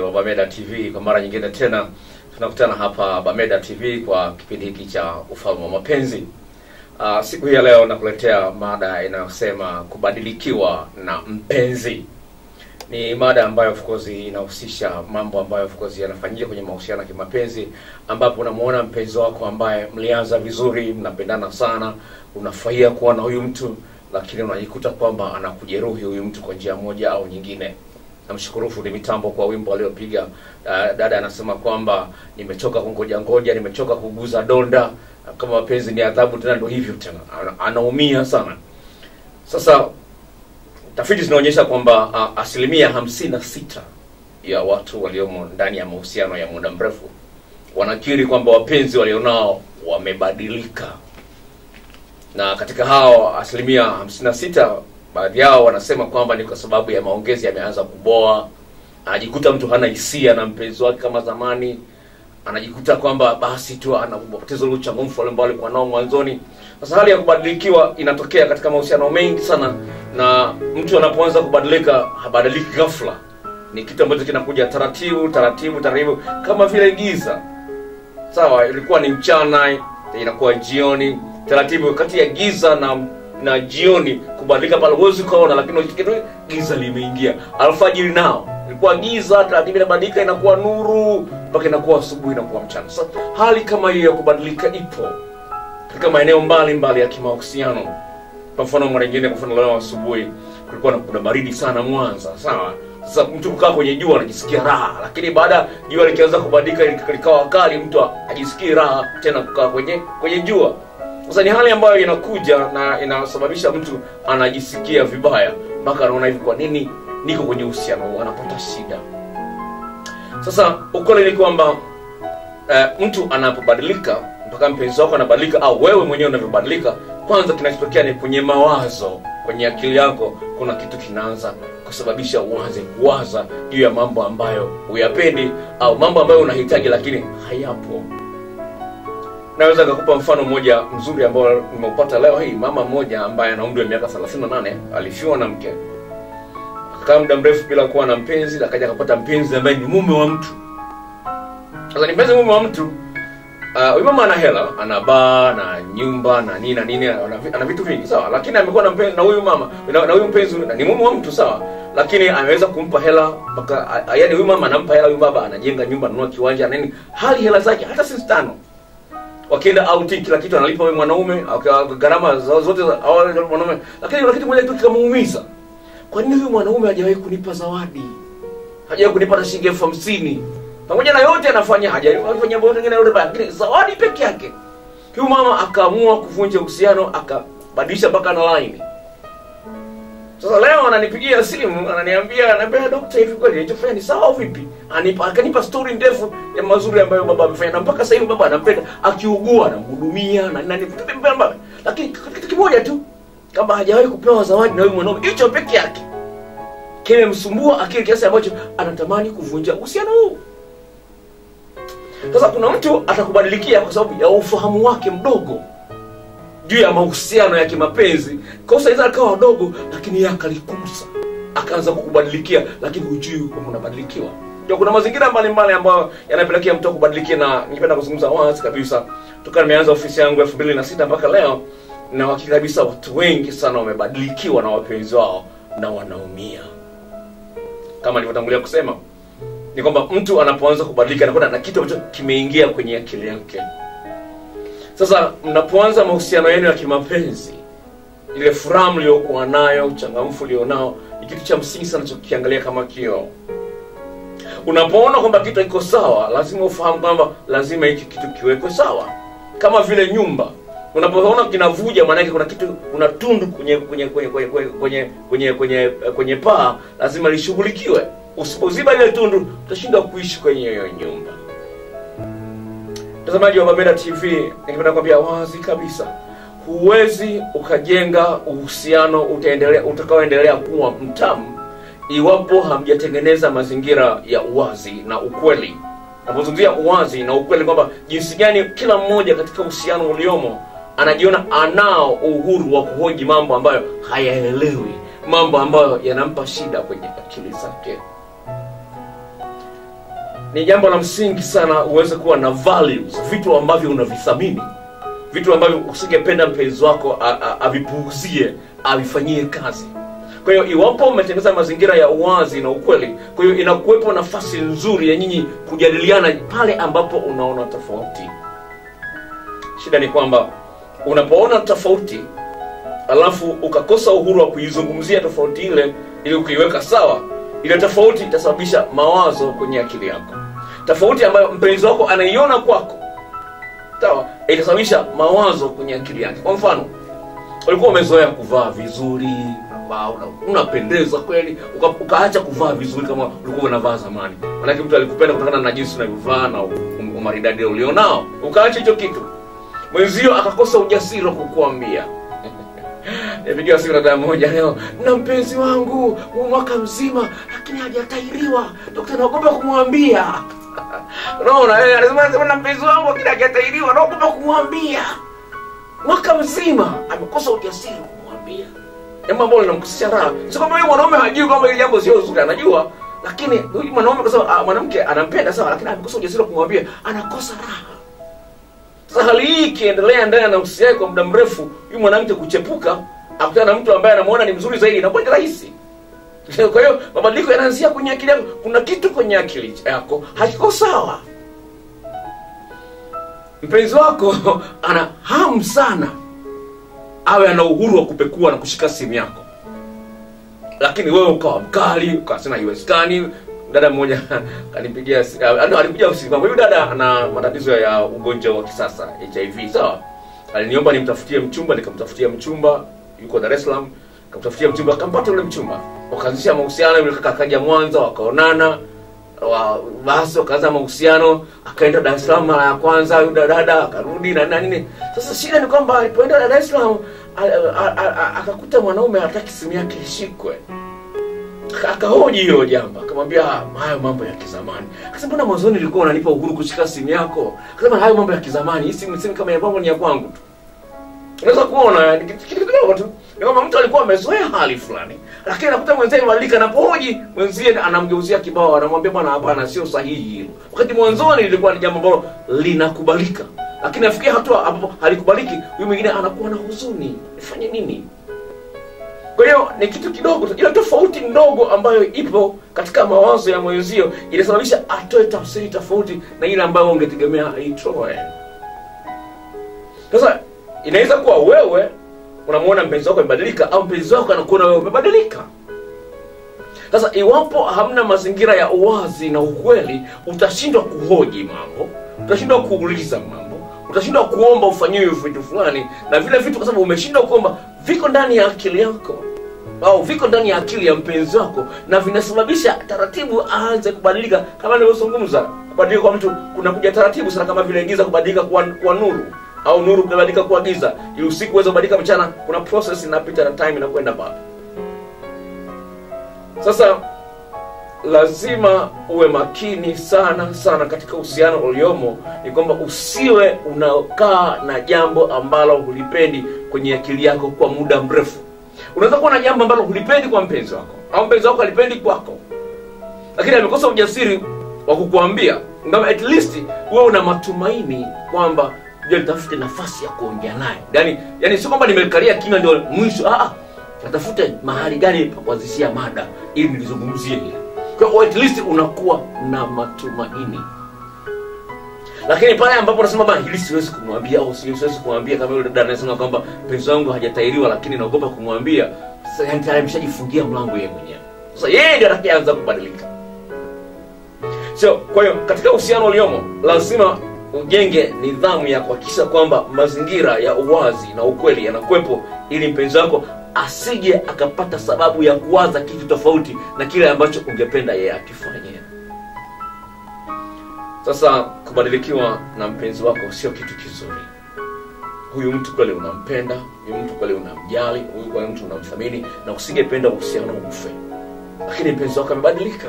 wa Bameda TV kwa mara nyingine tena tunakutana hapa Bameda TV kwa kipindi hiki cha ufalme wa mapenzi. Uh, siku hii ya leo nakuletea mada inayosema kubadilikiwa na mpenzi. Ni mada ambayo of course inahusisha mambo ambayo of course yanafanyika kwenye mahusiano ya kimapenzi, ambapo unamuona mpenzi wako ambaye mlianza vizuri, mnapendana sana, unafurahia kuwa na huyu mtu, lakini unajikuta kwamba anakujeruhi huyu mtu kwa njia moja au nyingine. Namshukuru fundi mitambo kwa wimbo aliopiga. Uh, dada anasema kwamba nimechoka kungoja ngoja, nimechoka kuguza donda. Kama mapenzi ni adhabu, tena ndio hivyo tena, ana, anaumia sana. Sasa tafiti zinaonyesha kwamba uh, asilimia hamsini na sita ya watu waliomo ndani ya mahusiano ya muda mrefu wanakiri kwamba wapenzi walionao wamebadilika, na katika hao asilimia hamsini na sita baadhi yao wanasema kwamba ni kwa sababu ya maongezi yameanza kuboa. Anajikuta mtu hana hisia na mpenzi wake kama zamani, anajikuta kwamba basi tu anapoteza ule uchangamfu ambao alikuwa nao mwanzoni. Sasa hali ya kubadilikiwa inatokea katika mahusiano mengi sana, na mtu anapoanza kubadilika habadiliki ghafla. Ni kitu ambacho kinakuja taratibu taratibu taratibu, kama vile giza. Sawa, ilikuwa ni mchana, inakuwa jioni, taratibu kati ya giza na na jioni kubadilika pale huwezi ukaona, lakini kitu giza limeingia. Alfajiri nao ilikuwa giza, taratibu inabadilika inakuwa nuru mpaka inakuwa asubuhi, inakuwa mchana. Sasa hali kama hiyo ya kubadilika ipo katika maeneo mbalimbali ya kimahusiano. Kwa mfano mara nyingine, kwa mfano leo asubuhi kulikuwa na kuna baridi sana Mwanza, sawa. Sasa mtu kukaa kwenye jua anajisikia raha, lakini baada jua likianza kubadilika likawa kali, mtu hajisikii raha tena kukaa kwenye kwenye jua. Sasa ni hali ambayo inakuja na inasababisha mtu anajisikia vibaya mpaka anaona hivi, kwa nini niko kwenye uhusiano? Anapata shida. Sasa ukweli ni kwamba eh, mtu anapobadilika mpaka mpenzi wako anabadilika au wewe mwenyewe unavyobadilika, kwanza kinachotokea ni kwenye mawazo, kwenye akili yako kuna kitu kinaanza kusababisha uanze kuwaza juu ya mambo ambayo huyapendi au mambo ambayo unahitaji lakini hayapo. Naweza nikakupa mfano mmoja mzuri ambao nimeupata leo hii. Mama mmoja ambaye ana umri wa miaka 38 alifiwa na mke, akakaa muda mrefu bila kuwa na mpenzi, akaja akapata mpenzi ambaye ni mume wa mtu. Sasa ni mpenzi mume wa mtu. Huyu, uh, mama ana hela, ana baa na nyumba na nini na nini, ana vitu vingi sawa, lakini amekuwa na mpenzi na huyu mama na huyu mpenzi ni mume wa mtu sawa, lakini ameweza kumpa hela mpaka, yaani huyu mama anampa hela huyu baba, anajenga nyumba, anunua kiwanja na nini, hali hela zake hata sisi tano wakienda outing kila kitu analipa wewe mwanaume, gharama zote za awali mwanaume, lakini kuna kitu moja tu kikamuumiza. Kwa nini huyu mwanaume hajawahi kunipa zawadi? Hajawahi kunipa hata shilingi elfu hamsini pamoja na yote anafanya, hajawahi kufanya mambo mengine yote, lakini zawadi peke yake. Huyu mama akaamua kuvunja uhusiano, akabadilisha mpaka na line. Sasa leo ananipigia simu, ananiambia, ananiambia daktari, hivi kweli alichofanya ni sawa vipi? Anipa akanipa story ndefu ya mazuri ambayo baba amefanya, na mpaka sasa hivi baba anampenda, akiugua anamhudumia na nani, lakini kitu kimoja tu, kama hajawahi kupewa zawadi na huyu mwanaume, hicho peke yake kimemsumbua akili kiasi ambacho anatamani kuvunja uhusiano huu. Sasa kuna mtu atakubadilikia kwa sababu ya ufahamu wake mdogo juu ya mahusiano ya kimapenzi. Kosa hizo akawa dogo, lakini yeye akalikusa akaanza kukubadilikia, lakini hujui kwamba unabadilikiwa. Ndio kuna mazingira mbalimbali ambayo yanapelekea mtu kubadilikia, na ningependa kuzungumza wazi kabisa. Toka nimeanza ofisi yangu elfu mbili na sita mpaka leo, na hakika kabisa watu wengi sana wamebadilikiwa na wapenzi wao na wanaumia. Kama nilivyotangulia kusema ni kwamba mtu anapoanza kubadilika anakuwa na kitu ambacho kimeingia kwenye akili yake. Sasa mnapoanza mahusiano yenu ya kimapenzi, ile furaha mliokuwa nayo, uchangamfu ulionao ni kitu cha msingi sana cha kukiangalia kama kioo. Unapoona kwamba kitu kiko sawa, lazima ufahamu kwamba lazima hiki kitu kiwekwe sawa, kama vile nyumba. Unapoona kinavuja maanake kuna kitu kuna tundu kwenye kwenye kwenye kwenye kwenye kwenye kwenye, kwenye paa lazima lishughulikiwe. Usipoziba ile tundu utashindwa kuishi kwenye hiyo nyumba. Mtazamaji wa Bameda TV, ningependa kuambia wazi kabisa, huwezi ukajenga uhusiano utaendelea utakaoendelea kuwa mtamu iwapo hamjatengeneza mazingira ya uwazi na ukweli. Napozungumzia uwazi na ukweli, kwamba jinsi gani kila mmoja katika uhusiano uliomo anajiona anao uhuru wa kuhoji mambo ambayo hayaelewi, mambo ambayo yanampa shida kwenye akili zake. Ni jambo la msingi sana uweze kuwa na values vitu ambavyo unavithamini vitu ambavyo usingependa mpenzi wako avipuuzie avifanyie kazi. Kwa hiyo iwapo umetengeza mazingira ya uwazi na ukweli kwa hiyo inakuwepo nafasi nzuri ya nyinyi kujadiliana pale ambapo unaona tofauti. Shida ni kwamba unapoona tofauti alafu ukakosa uhuru wa kuizungumzia tofauti ile ili kuiweka sawa ile tofauti itasababisha mawazo kwenye akili yako. Tofauti ambayo mpenzi wako anaiona kwako sawa itasababisha mawazo kwenye akili yake. Kwa mfano ulikuwa umezoea kuvaa vizuri unapendeza kweli uka, ukaacha kuvaa vizuri kama ulikuwa unavaa zamani. Manake mtu alikupenda kutokana na jinsi unavyovaa na um- umaridadi ulionao. Ukaacha hicho kitu. Mwenzio akakosa ujasiri wa kukuambia nipigiwa simu dada moja leo. Na mpenzi wangu mwaka mzima lakini hajatairiwa. Dokta naogopa kumwambia. Unaona yeye anasema anasema na mpenzi wangu lakini hajatairiwa. Naogopa kumwambia. Mwaka mzima amekosa ujasiri wa kumwambia. Jambo ambalo linamkosesha raha. Sio kwamba yule mwanaume hajui kwamba ile jambo sio zuri anajua. Lakini huyu mwanaume kwa sababu ah, mwanamke anampenda sawa lakini amekosa ujasiri wa kumwambia anakosa raha. Sasa hali hii ikiendelea ndani ya nafsi yake kwa muda mrefu huyu mwanamke kuchepuka akutana na mtu ambaye anamuona ni mzuri zaidi inakuwa ni rahisi. Kwa hiyo mabadiliko yanaanzia kwenye akili yako. Kuna kitu kwenye akili yako hakiko sawa. Mpenzi wako ana hamu sana awe ana uhuru wa kupekua na kushika simu yako. Lakini wewe ukawa mkali ukasema iwezekani dada mmoja kanipigia no, alipigia usiku huyu dada ana matatizo ya ugonjwa wa kisasa hiv sawa? Aliniomba nimtafutie mchumba nikamtafutia mchumba yuko dar es salaam akamtafutia mchumba akampata yule mchumba. Wakaanzisha mahusiano yule kaka akaja mwanza wakaonana wa, basi wakaanza mahusiano akaenda dar es salaam mara ya kwanza yule dada akarudi na nani nini. Sasa shida ni kwamba alipoenda dar es salaam akakuta mwanaume hataki simu yake ishikwe. Akahoji hiyo jambo akamwambia "Ah, hayo mambo ya kizamani. Akasema mbona mwanzoni nilikuwa unanipa uhuru kushika simu yako? Akasema hayo mambo ya kizamani hii simu simu kama ya ni ya kwangu tu unaweza kuona ni kitu kidogo tu. Ni kwamba mtu alikuwa amezoea hali fulani lakini anakuta mwenzie amebadilika anapohoji mwenzie anamgeuzia kibao anamwambia bwana hapana sio sahihi hilo. Wakati mwanzoni lilikuwa ni jambo ambalo linakubalika lakini afikia hatua ambapo halikubaliki huyu mwingine anakuwa na huzuni. Nifanye nini? Kwa hiyo ni kitu kidogo ile tofauti ndogo ambayo ipo katika mawazo ya mwenzio inasababisha atoe tafsiri tofauti na ile ambayo ungetegemea aitoe. Sasa inaweza kuwa wewe unamwona mpenzi wako amebadilika au mpenzi wako anakuona wewe umebadilika. Sasa iwapo hamna mazingira ya uwazi na ukweli utashindwa kuhoji mambo utashindwa kuuliza mambo utashindwa kuomba ufanyiwe vitu fulani na vile vitu kwa sababu umeshindwa kuomba viko ndani ya akili yako au viko ndani ya akili ya mpenzi wako na vinasababisha taratibu aanze kubadilika. Kama nilivyozungumza kubadilika kwa mtu kunakuja taratibu sana kama vile giza kubadilika kwa, kuwa nuru au nuru kubadilika kuwa giza ili usiku uweze kubadilika mchana kuna process inapita na time inakwenda pale sasa lazima uwe makini sana sana katika uhusiano uliomo ni kwamba usiwe unakaa na jambo ambalo hulipendi kwenye akili yako kwa muda mrefu. Unaweza kuwa na jambo ambalo hulipendi kwa mpenzi wako au mpenzi wako halipendi kwako lakini amekosa ujasiri wa kukuambia. At least wewe una matumaini kwamba ndio nitafute nafasi ya kuongea naye. Yani yani sio kwamba nimekalia kimya ndio mwisho. Ah, ah. natafute mahali gani pa kuanzishia mada ili nilizungumzie hili. Kwa hiyo at least unakuwa na matumaini. Lakini pale ambapo unasema bana hili siwezi kumwambia au siwezi kumwambia kama yule dada anasema kwamba mpenzi wangu hajatairiwa lakini naogopa kumwambia sasa yani tayari ameshajifungia mlango yeye mwenyewe. Sasa yeye ndiye atakayeanza kubadilika. So kwa hiyo katika uhusiano uliomo lazima ujenge nidhamu ya kuhakikisha kwamba mazingira ya uwazi na ukweli yanakuwepo ili mpenzi wako asije akapata sababu ya kuwaza kitu tofauti na kile ambacho ungependa yeye akifanye. Sasa kubadilikiwa na mpenzi wako sio kitu kizuri. Huyu mtu kweli unampenda huyu mtu kweli unamjali huyu kweli mtu unamthamini na usingependa uhusiano ufe. Lakini mpenzi wako amebadilika.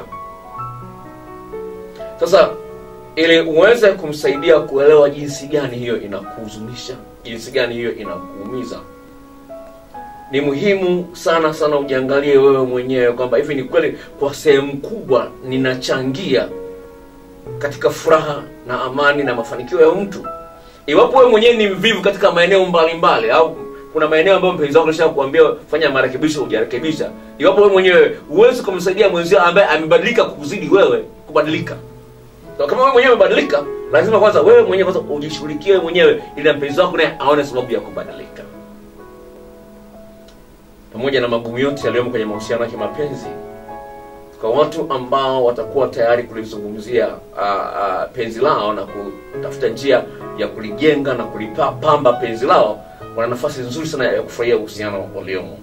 Sasa ili uweze kumsaidia kuelewa jinsi gani hiyo inakuhuzunisha jinsi gani hiyo inakuumiza. Ni muhimu sana sana ujiangalie wewe mwenyewe kwamba hivi ni kweli kwa sehemu kubwa ninachangia katika furaha na amani na mafanikio ya mtu. Iwapo wewe mwenyewe ni mvivu katika maeneo mbalimbali au kuna maeneo ambayo mpenzi wako alisha kuambia fanya marekebisho hujarekebisha iwapo wewe mwenyewe huwezi kumsaidia mwenzio ambaye amebadilika kukuzidi wewe kubadilika so, kama wewe mwenyewe umebadilika lazima kwanza wewe mwenyewe kwanza ujishughulikie mwenyewe ili mpenzi wako naye aone sababu ya kubadilika. Pamoja na magumu yote yaliyomo kwenye mahusiano yake mapenzi kwa watu ambao watakuwa tayari kulizungumzia penzi lao na kutafuta njia ya kulijenga na kulipamba penzi lao wana nafasi nzuri sana ya kufurahia uhusiano waliomo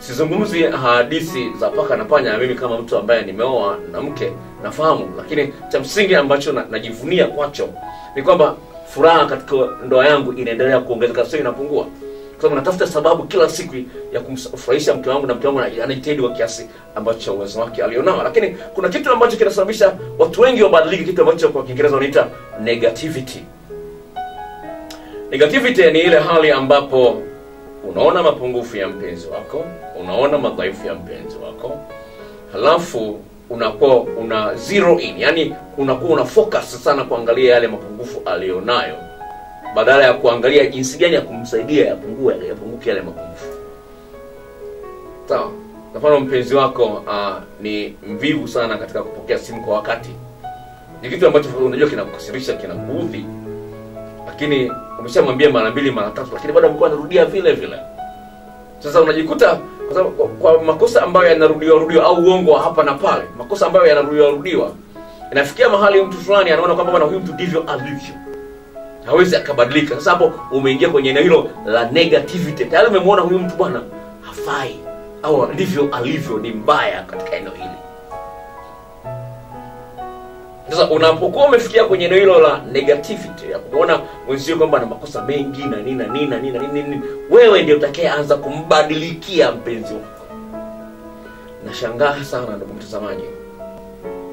sizungumzi hadithi za paka na panya. Mimi kama mtu ambaye nimeoa na mke nafahamu lakini cha msingi ambacho na, najivunia kwacho ni kwamba furaha katika ndoa yangu inaendelea kuongezeka sio inapungua. Kwa sababu natafuta sababu kila siku ya kumfurahisha mke wangu na mke wangu anajitahidi kwa kiasi ambacho uwezo wake alionao. Lakini kuna kitu ambacho kinasababisha watu wengi wabadilike kitu ambacho kwa kiingereza wanaita negativity. Negativity ni ile hali ambapo unaona mapungufu ya mpenzi wako unaona madhaifu ya mpenzi wako halafu unakuwa una zero in yani unakuwa una focus sana kuangalia yale mapungufu aliyonayo badala ya kuangalia jinsi gani ya kumsaidia yapungue yapunguke yale mapungufu. Sawa. Mfano mpenzi wako uh, ni mvivu sana katika kupokea simu kwa wakati. Ni kitu ambacho unajua kinakukasirisha kinakuudhi. Lakini umeshamwambia mara mbili mara tatu lakini bado amekuwa anarudia vile vile. Sasa unajikuta kwa, kwa makosa ambayo yanarudiwa rudiwa au uongo wa hapa na pale makosa ambayo yanarudiwa rudiwa inafikia mahali mtu fulani anaona kwamba bwana huyu mtu ndivyo alivyo. Hawezi akabadilika. Sasa hapo umeingia kwenye eneo hilo la negativity. Tayari umemwona huyu mtu bwana hafai au ndivyo alivyo ni mbaya katika eneo hili sasa unapokuwa umefikia kwenye eneo hilo la negativity ya kuona mwenzio kwamba ana makosa mengi na nini na nini na nini na nini, wewe ndio utakayeanza kumbadilikia mpenzi wako. Nashangaa sana ndugu mtazamaji.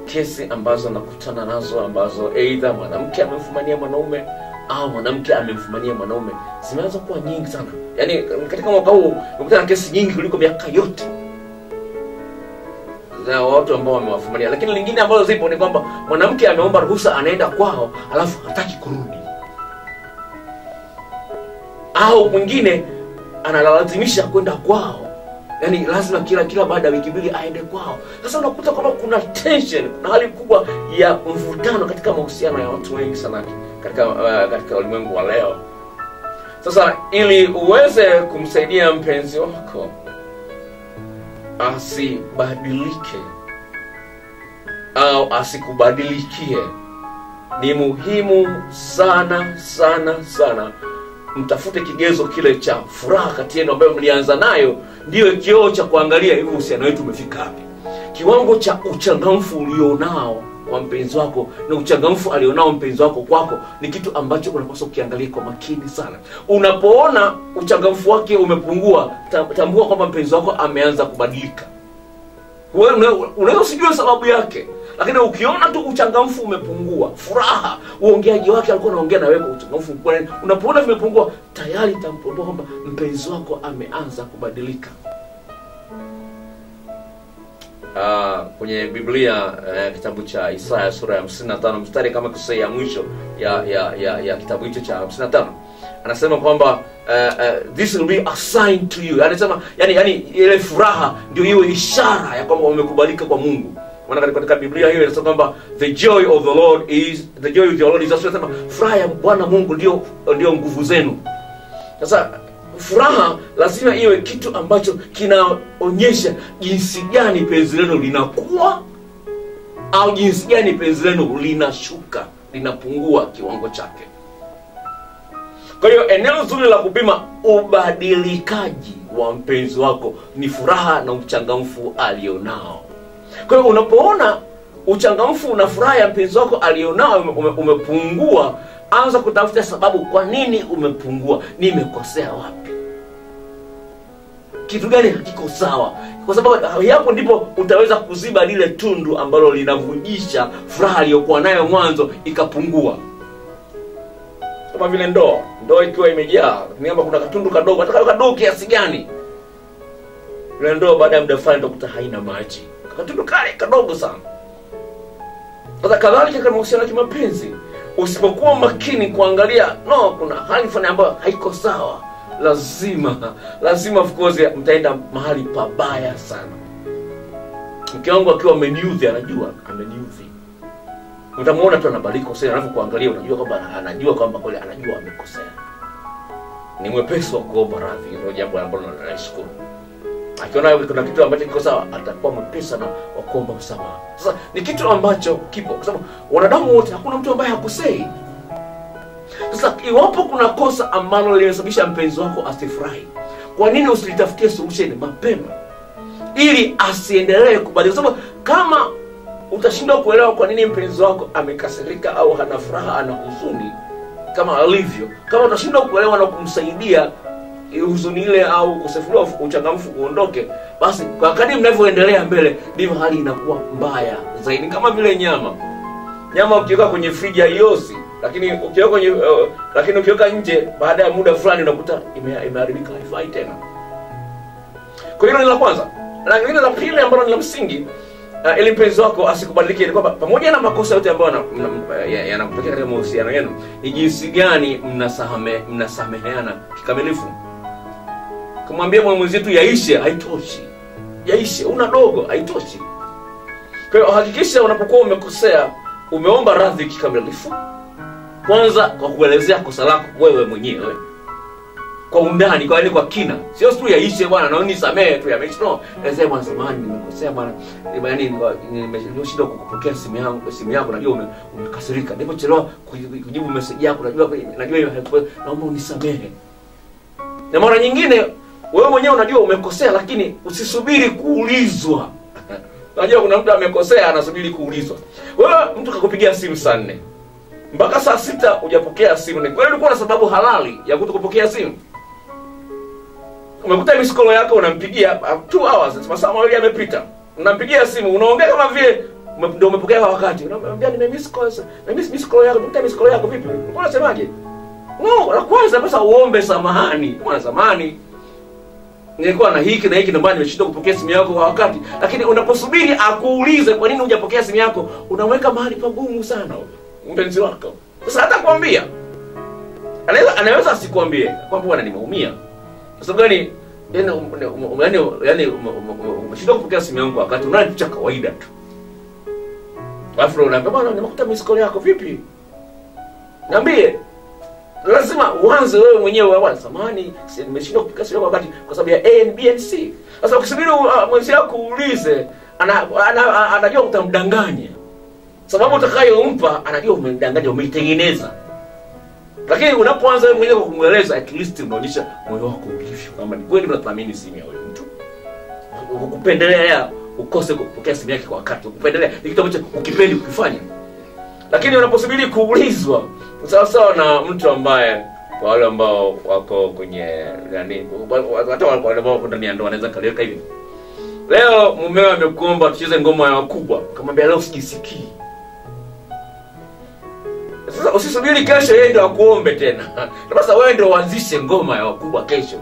Kesi ambazo nakutana nazo ambazo aidha mwanamke amemfumania mwanaume au mwanamke amemfumania mwanaume zimeanza kuwa nyingi sana. Yaani katika mwaka huu nimekutana na kesi nyingi kuliko miaka yote za watu ambao wamewafumalia. Lakini lingine ambazo zipo ni kwamba mwanamke ameomba ruhusa anaenda kwao alafu hataki kurudi. Au mwingine analazimisha kwenda kwao. Yani lazima kila kila baada ya wiki mbili aende kwao. Sasa unakuta kwamba kuna tension kuna hali kubwa ya mvutano katika mahusiano ya watu wengi sana katika uh, katika ulimwengu wa leo. Sasa ili uweze kumsaidia mpenzi wako asibadilike au asikubadilikie. Ni muhimu sana sana sana mtafute kigezo kile cha furaha kati yenu ambayo mlianza nayo. Ndiyo kioo cha kuangalia hivi uhusiano wetu umefika wapi. Kiwango cha uchangamfu ulionao kwa mpenzi wako na uchangamfu alionao mpenzi wako kwako ni kitu ambacho unapaswa ukiangalia kwa makini sana. Unapoona uchangamfu wake umepungua tambua kwamba mpenzi wako ameanza kubadilika. Unaweza sababu yake lakini ukiona tu uchangamfu umepungua furaha uongeaji wake alikuwa anaongea na wewe kwa uchangamfu unapoona vimepungua tayari tambua kwamba mpenzi wako ameanza kubadilika uh, kwenye biblia uh, kitabu cha isaya sura ya 55 mstari kama kusei ya mwisho ya ya ya, ya kitabu hicho cha 55 anasema kwamba uh, uh, this will be a sign to you. Anasema yani yani ile furaha ndio iwe ishara ya kwamba umekubalika kwa mungu. Maana katika biblia hiyo inasema kwamba the joy of the lord is the joy of the lord is asema furaha ya bwana mungu ndio ndio nguvu zenu. Sasa furaha lazima iwe kitu ambacho kinaonyesha jinsi gani penzi lenu linakuwa au jinsi gani penzi lenu linashuka linapungua kiwango chake. Kwa hiyo eneo zuri la kupima ubadilikaji wa mpenzi wako ni furaha na uchangamfu alionao. Kwa hiyo unapoona uchangamfu na furaha ya mpenzi wako alionao ume, umepungua anza kutafuta sababu kwa nini umepungua nimekosea wapi? Kitu gani hakiko sawa? Kwa sababu hapo ndipo utaweza kuziba lile tundu ambalo linavujisha furaha aliyokuwa nayo mwanzo ikapungua. Kama vile ndoo ndoo ikiwa imejaa niamba kuna katundu kadogo hata kadogo kiasi gani. Ile ndoo baada ya muda fulani utakuta haina maji. Katundu kale kadogo sana. Sasa kadhalika kama uhusiano kimapenzi usipokuwa makini kuangalia no kuna hali fulani ambayo haiko sawa. Lazima lazima of course mtaenda mahali pabaya sana. Mke wangu akiwa ameniudhi anajua ameniudhi utamwona tu anabariki kosea anavyokuangalia unajua kwamba anajua kwamba kweli anajua amekosea. Ni mwepesi wa kuomba radhi ndio jambo ambalo nalishukuru akiona kuna kitu ambacho kiko sawa atakuwa mwepesi sana wa kuomba msamaha. Sasa ni kitu ambacho kipo kwa sababu wanadamu wote hakuna mtu ambaye hakosei. Sasa iwapo kuna kosa ambalo limesababisha mpenzi wako asifurahi kwa nini usilitafutie solution mapema? Ili asiendelee kubadilika. Sababu kama utashindwa kuelewa kwa nini mpenzi wako amekasirika au hana furaha ana huzuni kama alivyo kama utashindwa kuelewa na kumsaidia huzuni ile au ukosefu wa uchangamfu uondoke basi kwa kadri mnavyoendelea mbele ndivyo hali inakuwa mbaya zaidi. Kama vile nyama. Nyama ukiweka kwenye friji haiozi, lakini ukiweka kwenye uh, lakini ukiweka nje baada ya muda fulani unakuta imeharibika, ime- haifai tena. Kwa hilo ni la kwanza. Lakini la pili ambalo ni la msingi uh, ili mpenzi wako asikubadilike ni kwamba pamoja na makosa yote ambayo yanakutokea katika mahusiano yenu ni jinsi gani mnasameheana kikamilifu kumwambia mwenzetu yaishe haitoshi. Yaishe una dogo haitoshi. Kwa hiyo hakikisha unapokuwa umekosea umeomba radhi kikamilifu. Kwanza kwa kuelezea kosa lako wewe mwenyewe. Kwa undani kwa yani kwa kina. Sio tu yaishe bwana naoni samehe tu yameisha no elezea bwana samahani nimekosea bwana. Yani nimeshindwa kukupokea simu yangu simu yako najua umekasirika. Ndipo chelewa kujibu message yako najua najua naomba unisamehe. Na mara nyingine wewe mwenyewe unajua umekosea lakini usisubiri kuulizwa. Unajua kuna mtu amekosea anasubiri kuulizwa. Wewe mtu kakupigia simu saa nne. Mpaka saa sita hujapokea simu. Ni kweli ulikuwa na sababu halali ya kutokupokea simu? Umekuta miskolo yako unampigia uh, two hours masaa mawili yamepita. Unampigia simu unaongea kama vile ndio umepokea kwa wakati. Unamwambia nimemiss calls na miss call yako nimekuta miss call yako vipi? Unasemaje? No la kwanza sasa uombe samahani. Kwa samahani nilikuwa na hiki na hiki ndio nimeshindwa kupokea simu yako kwa wakati. Lakini unaposubiri akuulize kwa nini hujapokea simu yako unaweka mahali pagumu sana mpenzi wako. Sasa hata kuambia anaweza anaweza asikwambie kwamba bwana nimeumia. Kwa sababu gani? Yani yani yani um- um- um- umeshindwa kupokea simu yangu kwa wakati unaona kitu cha kawaida tu. Alafu unaambia bwana nimekuta miss yako. Vipi? Niambie lazima uanze wewe mwenyewe wa samani nimeshindwa kupika sio wakati kwa sababu ya A and B and C. Sasa ukisubiri uh, mwenzi wako uulize ana, ana, ana, anajua utamdanganya. Sababu utakayompa anajua umemdanganya umeitengeneza. Lakini unapoanza wewe mwenyewe kumweleza at least unaonyesha moyo wako ulivyo kwamba ni kweli unathamini simu ya huyo mtu. Ukupendelea ukose kupokea simu yake kwa wakati Ukupendelea. Ni kitu ambacho ukipendi kukifanya lakini unaposubiri kuulizwa sawasawa sawa na mtu ambaye kwa wale ambao wako kwenye yani ndani ya ndoa wanaweza kaliweka hivi. Leo mumewe amekuomba tucheze ngoma ya wakubwa. Kamwambia leo sijisikii. Sasa usisubiri kesho yeye ndo akuombe tena. Sasa wewe ndo uanzishe ngoma ya wakubwa kesho.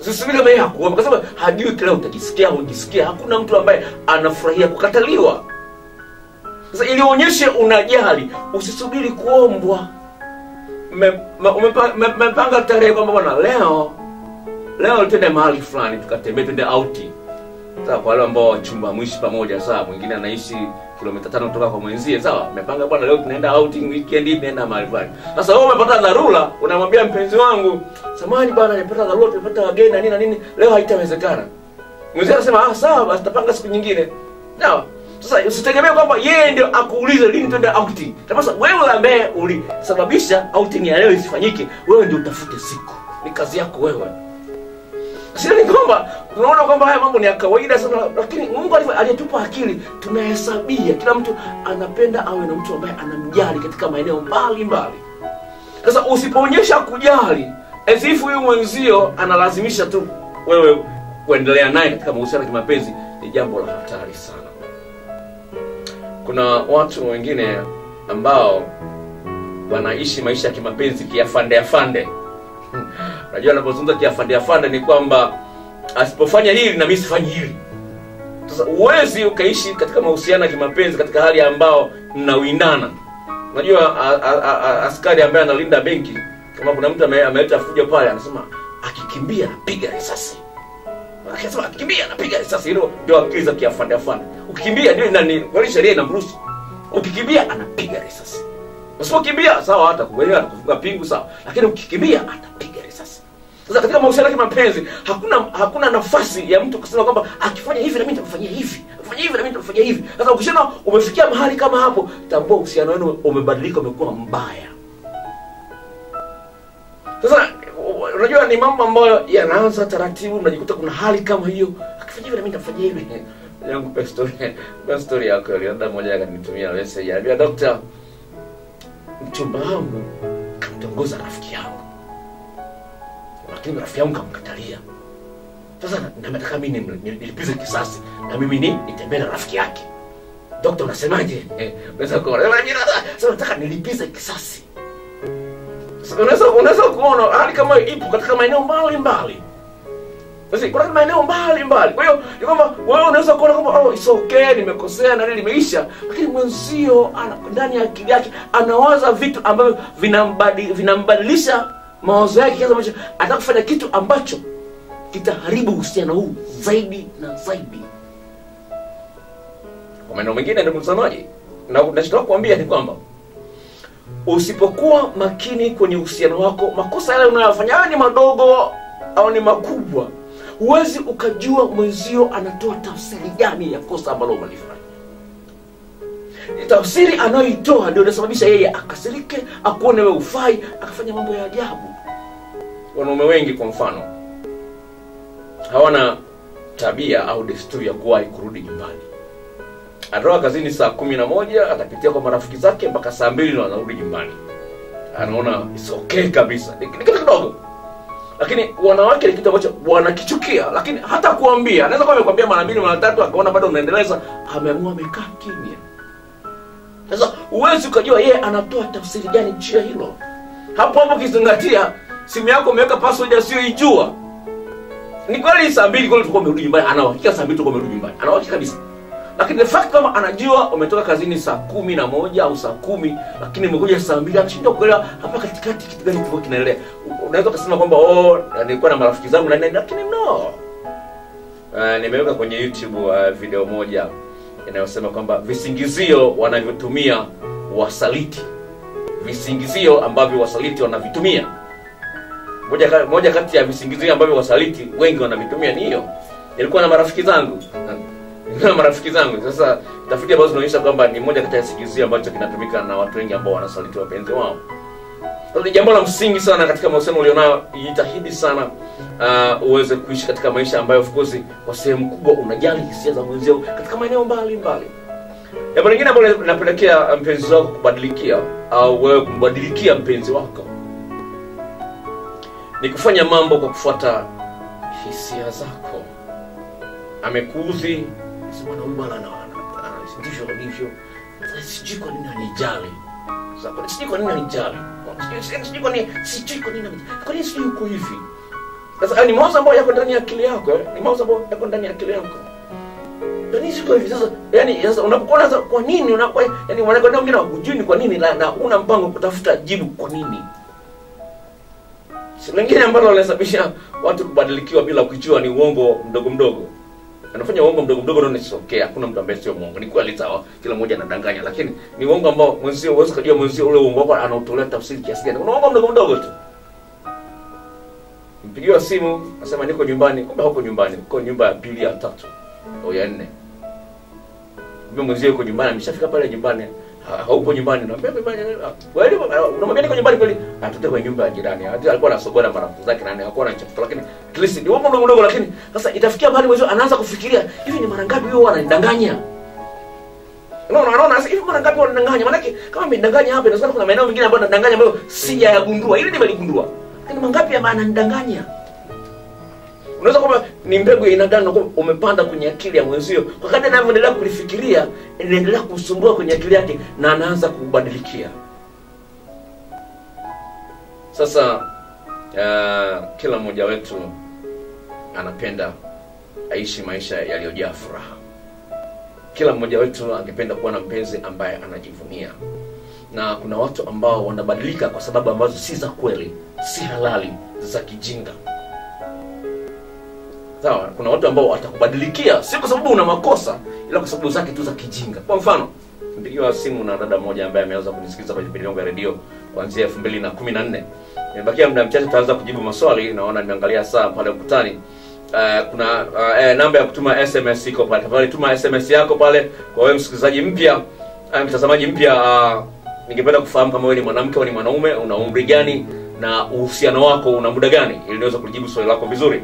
Usisubiri kama yeye akuombe kwa sababu hajui kile utajisikia ujisikia hakuna mtu ambaye anafurahia kukataliwa sasa ili uonyeshe unajali usisubiri kuombwa. Umepanga me, tarehe kwamba bwana leo leo twende mahali fulani tukatembee twende outing. sawa kwa wale ambao chumba mwishi pamoja sawa mwingine anaishi kilomita tano kutoka kwa mwenzie sawa. Mmepanga bwana leo tunaenda outing weekend hii tunaenda mahali fulani. Sasa wewe umepata dharura unamwambia mpenzi wangu samani bwana nimepata dharura tumepata wageni na nini na nini leo haitawezekana. Mwenzie anasema ah sawa basi tutapanga siku nyingine. Sawa sasa usitegemee kwamba yeye ndio akuulize lini twende outing. Tapasa wewe ambaye ulisababisha outing ya leo isifanyike wewe ndio utafute siku. Ni kazi yako wewe. Sio ni kwamba unaona kwamba haya mambo ni ya kawaida sana lakini mungu aliyetupa akili tunahesabia kila mtu anapenda awe na mtu ambaye anamjali katika maeneo mbalimbali. Sasa usipoonyesha kujali as if huyu mwenzio analazimisha tu wewe kuendelea naye katika mahusiano ya kimapenzi ni jambo la hatari sana kuna watu wengine ambao wanaishi maisha ya kimapenzi kiafande afande. Unajua anapozungumza kiafande afande ni kwamba asipofanya hili na mimi sifanyi hili. Sasa uwezi ukaishi katika mahusiano ya kimapenzi katika hali ambao mnawindana. Unajua askari ambaye analinda benki kama kuna mtu ameleta fujo pale anasema akikimbia anapiga risasi akisema akikimbia napiga risasi hilo ndio akili za kiafande afande. Ukikimbia ndio nani kwani sheria inamruhusu ukikimbia anapiga risasi. Usipokimbia sawa hata kuelewa atakufunga pingu sawa. Lakini ukikimbia atapiga risasi. Sasa katika mahusiano ya mapenzi hakuna hakuna nafasi ya mtu kusema kwamba akifanya hivi na mimi nitamfanyia hivi. Akifanya hivi na mimi nitamfanyia hivi. Sasa ukishaona umefikia mahali kama hapo tambua uhusiano wenu umebadilika umekuwa mbaya. Sasa unajua ni mambo ambayo yanaanza taratibu unajikuta kuna hali kama hiyo. Akifanya hivi na mimi nitafanya hivi yangu pe story pe story ya kweli dada mmoja akanitumia message. Anambia doctor mchumba wangu kamtongoza rafiki yangu. Lakini rafiki yangu kamkatalia. Sasa na- na nataka mimi nilipize kisasi. Na mimi ni nitembee na rafiki yake. Dokta unasemaje? Eh, unaweza kuona. Sasa nataka nilipize kisasi unaweza unaweza kuona hali kama ipo katika maeneo mbali mbali sasa kuna maeneo mbali mbali kwa hiyo ni kwamba wewe unaweza kuona kwamba oh it's okay nimekosea na limeisha. Lakini mwenzio ndani ya akili yake anawaza vitu ambavyo vinambadi- vinambadilisha mawazo yake ambacho anataka kufanya kitu ambacho kitaharibu uhusiano huu zaidi na zaidi. Kwa maeneo mengine ndugu mtazamaji na nachotaka kuambia ni kwamba usipokuwa makini kwenye uhusiano wako makosa yale unayofanya awe ni madogo au ni makubwa huwezi ukajua mwenzio anatoa tafsiri gani ya kosa ambalo umelifanya. Tafsiri anayoitoa ndio inasababisha yeye akasirike akuone wewe ufai akafanya mambo ya ajabu. Wanaume wengi kwa mfano hawana tabia au desturi ya kuwahi kurudi nyumbani anatoka kazini saa kumi na moja atapitia kwa marafiki zake mpaka saa mbili na anarudi nyumbani. Anaona it's okay kabisa. Ni kitu kidogo. Lakini wanawake ni kitu ambacho wanakichukia. Lakini hata kuambia anaweza kuwa amekwambia mara mbili mara tatu akaona bado unaendeleza ameamua amekaa kimya. Sasa huwezi ukajua yeye anatoa tafsiri gani juu ya hilo. Hapo hapo ukizingatia simu yako umeweka password asiyoijua. Ni kweli saa mbili kweli tulikuwa umerudi nyumbani. Ana saa mbili tulikuwa umerudi nyumbani. Ana kabisa lakini the fact kama anajua umetoka kazini saa kumi na moja au saa kumi lakini umekuja saa mbili anashindwa kuelewa hapa katikati kitu gani kilikuwa kinaendelea? Unaweza ukasema kwamba oh nilikuwa na marafiki zangu na nini lakini no. Uh, nimeweka kwenye youtube uh, video moja inayosema kwamba visingizio wanavyotumia wasaliti. Visingizio ambavyo wasaliti wanavitumia. Moja, moja kati ya visingizio ambavyo wasaliti wengi wanavitumia ni hiyo. Nilikuwa na marafiki zangu na marafiki zangu sasa tafiti ambazo zinaonyesha kwamba ni moja kati ya visingizio ambacho kinatumika na watu wengi ambao wanasaliti wapenzi wao. Ni jambo la msingi sana katika mahusiano ulionayo jitahidi sana uh, uweze kuishi katika maisha ambayo of course kwa sehemu kubwa unajali hisia za mwenzio katika maeneo mbali mbali jambo lingine ambalo linapelekea mpenzi wako kubadilikia au wewe kumbadilikia mpenzi wako ni kufanya mambo kwa kufuata hisia zako. Amekuudhi huyu bwana ana- ana- ana- ndivyo ndivyo Sasa sijui kwa nini anijali? Sijui kwa nini anijali? Kwa nini sijui uko hivi? Sasa ni mawazo ambayo yako ndani ya akili yako eh? ni mawazo ambayo yako ndani ya akili yako. Kwa nini yani kwa nini unakuwa yani kwa nini na, na una mpango kutafuta jibu kwa nini. Lingine ambalo linasababisha watu kubadilikiwa bila kujua ni uongo mdogo mdogo anafanya uongo mdogo mdogo ndio okay hakuna mtu ambaye sio mwongo. Ni kweli sawa kila mmoja anadanganya lakini ni uongo ambao mwenzio huwezi kujua mwenzio ule uongo wako anautolea tafsiri kiasi gani. Kuna uongo mdogo mdogo tu. Mpigiwa simu nasema niko nyumbani kumbe huko nyumbani uko nyumba ya pili ya tatu au ya nne. Kumbe mwenzio yuko nyumbani ameshafika pale nyumbani haupo nyumbani kweli unamwambia niko nyumbani kweli atote kwa nyumba ya jirani hata alikuwa anasogona na marafiki zake nani hakuwa anachafuka lakini at least ni wapo mdogo mdogo lakini sasa itafikia mahali mwezo anaanza kufikiria hivi ni mara ngapi huyo ananidanganya Unaona, unaona sasa hivi mara ngapi wanadanganya? Maana kama amedanganya hapa inawezekana kuna maeneo mengine ambayo anadanganya ambayo sijayagundua. Hili nimeligundua. Lakini mangapi ama ananidanganya? Unaweza kwamba ni mbegu ya aina gani umepanda kwenye akili ya mwenzio. Kwa kadri anavyoendelea kulifikiria, inaendelea kusumbua kwenye akili yake na anaanza kubadilikia. Sasa uh, kila mmoja wetu anapenda aishi maisha yaliyojaa furaha kila mmoja wetu angependa kuwa na mpenzi ambaye anajivunia na kuna watu ambao wanabadilika kwa sababu ambazo si za kweli si halali za kijinga sawa kuna watu ambao watakubadilikia si kwa sababu una makosa ila kwa sababu zake tu za kijinga. Kwa mfano mpigiwa simu na dada mmoja ambaye ameweza kunisikiliza kwenye vipindi ya redio kuanzia elfu mbili na kumi na nne. Nimebakia muda mchache tutaanza kujibu maswali naona nimeangalia saa pale ukutani. Uh, kuna uh, eh, namba ya kutuma sms iko pale. Tafadhali tuma sms yako pale kwa wewe msikilizaji mpya uh, mtazamaji mpya uh, ningependa kufahamu kama wewe ni mwanamke au ni mwanaume una umri gani na uhusiano wako una muda gani ili niweze kulijibu swali lako vizuri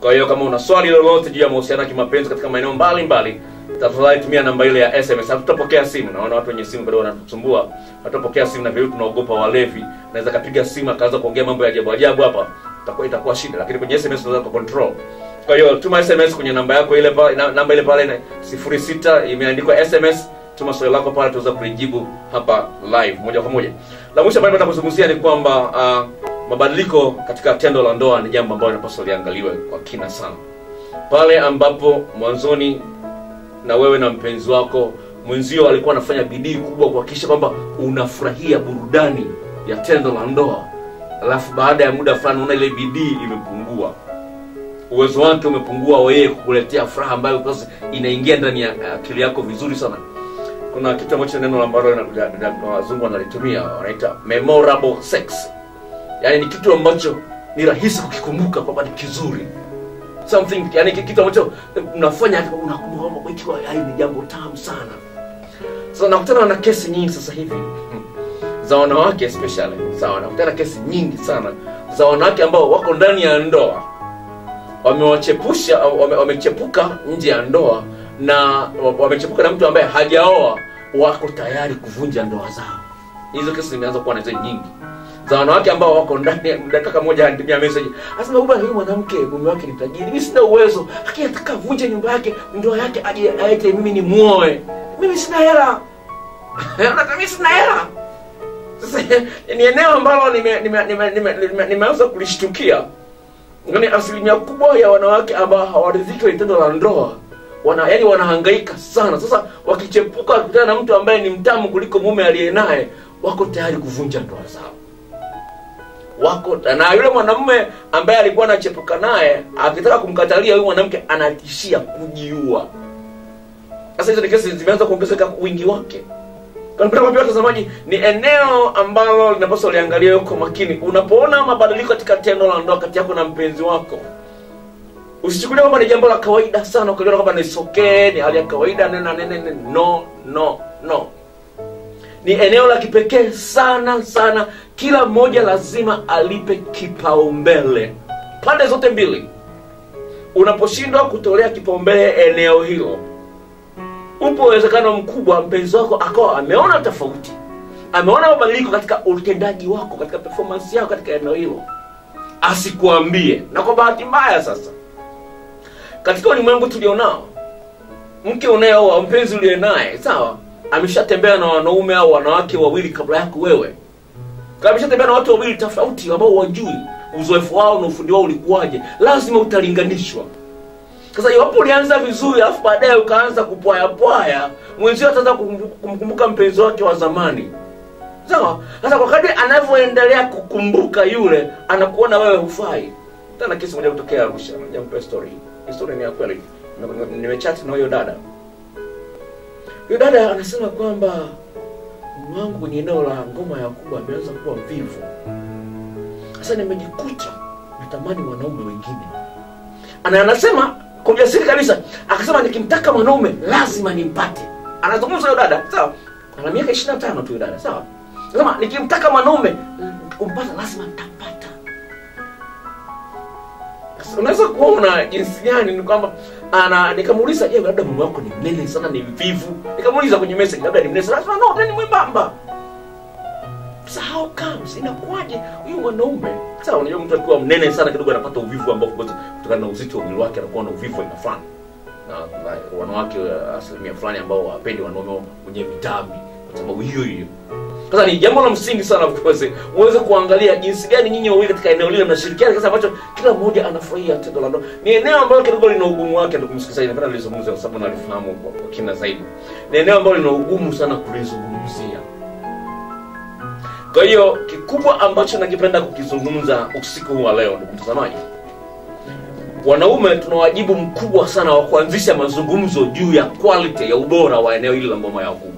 kwa hiyo kama una swali lolote juu ya mahusiano ya kimapenzi katika maeneo mbalimbali tafadhali tumia namba ile ya sms hatutapokea simu. Naona watu wenye simu bado wanatusumbua. Hatutapokea simu na vile tunaogopa walevi. Naweza kapiga simu akaanza kuongea mambo ya ajabu ajabu hapa. Itakuwa itakuwa shida. Lakini kwenye sms unaweza kucontrol. Kwa hiyo tuma sms kwenye namba yako ile na- namba ile pale 06 imeandikwa sms tuma swali lako pale tuweza kulijibu hapa live moja kwa moja. La mwisho ambayo nataka kuzungumzia ni kwamba uh, mabadiliko katika tendo la ndoa ni jambo ambalo linapaswa liangaliwe kwa kina sana. Pale ambapo mwanzoni na wewe na mpenzi wako mwenzio alikuwa anafanya bidii kubwa kuhakikisha kwamba unafurahia burudani ya tendo la ndoa. Alafu baada ya muda fulani una ile bidii imepungua. Uwezo wake umepungua wa yeye kukuletea furaha ambayo sasa inaingia ndani ya akili yako vizuri sana. Kuna kitu ambacho neno ambalo wazungu wanalitumia wanaita memorable sex yaani ni kitu ambacho ni rahisi kukikumbuka kwamba ni kizuri. Something yani kitu ambacho unafanya unakumbuka kwamba hiki ai ni jambo tamu sana. Sasa so, nakutana na kesi nyingi sasa hivi. Za wanawake especially. Sawa nakutana na kesi nyingi sana. Za wanawake ambao wako ndani ya ndoa. Wamewachepusha wamechepuka wame- nje ya ndoa na wamechepuka na mtu ambaye hajaoa wako tayari kuvunja ndoa zao. Hizo kesi zimeanza kuwa nazo nyingi za wanawake ambao wako ndani dakika moja anitumia message. Asema bwana huyu mwanamke mume wake ni tajiri. Mimi sina uwezo lakini nataka avunje nyumba yake ndoa yake aje aite mimi ni muoe mimi sina hela. Unataka mimi sina hela? Ni eneo ambalo nime, nime, nime, nime, nimeweza kulishtukia. Yani asilimia kubwa ya wanawake ambao hawaridhiki na tendo la ndoa wana yani wanahangaika sana. Sasa wakichepuka wakikutana na mtu ambaye ni mtamu kuliko mume aliye naye wako tayari kuvunja ndoa zao wako na yule mwanamume ambaye alikuwa anachepuka naye akitaka kumkatalia huyu mwanamke anatishia kujiua sasa hizo ni kesi zimeanza kuongezeka wingi wake Napenda kuambia watazamaji ni eneo ambalo linapaswa liangalia kwa makini. Unapoona mabadiliko katika tendo la ndoa kati yako na mpenzi wako, usichukulie kwamba ni jambo la kawaida sana, ukaliona kwamba ni sokee, ni hali ya kawaida, nena nene. No, no, no. Ni eneo la kipekee sana sana, kila mmoja lazima alipe kipaumbele, pande zote mbili. Unaposhindwa kutolea kipaumbele eneo hilo, upo uwezekano mkubwa mpenzi wako akawa ameona tofauti. Ameona mabadiliko katika utendaji wako katika performance yako katika eneo hilo. Asikuambie. Na kwa bahati mbaya sasa katika ulimwengu tulionao mke unayeoa mpenzi uliye naye sawa ameshatembea na wanaume au wanawake wawili kabla yako wewe. Ameshatembea na watu wawili tofauti ambao wajui uzoefu wao na ufundi wao ulikuwaje lazima utalinganishwa. Sasa iwapo ulianza vizuri alafu baadaye ukaanza kupwayapwaya mwenzio ataanza kumkumbuka mpenzi wake wa zamani. Sawa? Sasa kwa kadri anavyoendelea kukumbuka yule anakuona wewe hufai. Tana kesi moja kutokea arusha. Story. Story ni ya kweli. Nime- nimechati na huyo dada huyo dada anasema kwamba mume wangu kwenye eneo la ngoma ya kubwa ameanza kuwa mvivu. Sasa nimejikuta natamani wanaume wengine. Ana anasema kwa ujasiri kabisa akasema nikimtaka mwanaume lazima nimpate. Anazungumza huyo dada sawa? Ana miaka ishiri na tano tu huyo dada sawa? Anasema nikimtaka mwanaume kumpata lazima nitampata. Unaweza kuona jinsi gani ni kwamba ana nikamuuliza je labda mume wako ni mnene sana ni mvivu? Nikamuuliza kwenye message labda ni mnene sana. Anasema, no ni mwembamba. Sasa how comes? Inakuwaje? Huyu mwanaume sasa unajua mtu akiwa mnene sana kidogo anapata uvivu ambao kutokana na uzito wa mwili wake anakuwa na uvivu aina fulani. Na, na wanawake uh, asilimia fulani ambao wapendi wanaume wenye vitambi kwa sababu hiyo hiyo sasa ni jambo la msingi sana of course. Uweze kuangalia jinsi gani nyinyi wawili katika eneo lile mnashirikiana kiasi ambacho kila mmoja anafurahia tendo la ndoa. Ni eneo ambalo kidogo lina ugumu wake ndio msikilizaji, napenda nilizungumze kwa sababu nalifahamu kwa kina zaidi. Ni eneo ambalo lina ugumu sana kulizungumzia. Kwa hiyo kikubwa ambacho nakipenda kukizungumza usiku huu wa leo ndugu mtazamaji wanaume tuna wajibu mkubwa sana wa kuanzisha mazungumzo juu ya quality ya ubora wa eneo hili la ngoma ya ukubwa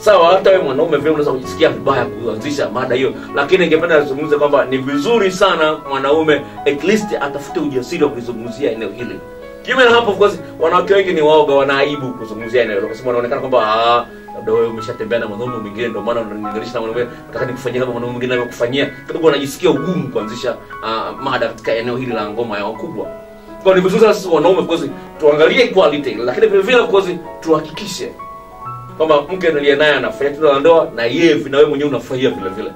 sawa hata wewe mwanaume vile unaweza kujisikia vibaya kuanzisha mada hiyo. Lakini ningependa nizungumze kwamba ni vizuri sana mwanaume at least atafute ujasiri wa kulizungumzia eneo hili. Kinyume na hapo of course wanawake wengi ni waoga wanaaibu kuzungumzia eneo hilo kwa sababu wanaonekana kwamba ah labda wewe umeshatembea na mwanaume mwingine ndio maana unanilinganisha na mwanaume nataka nikufanyia kama mwanaume mwingine anavyokufanyia. Kidogo wanajisikia ugumu kuanzisha uh, mada katika eneo hili la ngoma ya wakubwa. Kwa ni vizuri sana sisi wanaume of course tuangalie quality lakini vile vile of course tuhakikishe kwamba mke niliye naye anafanya tendo la ndoa na yeye na wewe mwenyewe unafurahia vile vile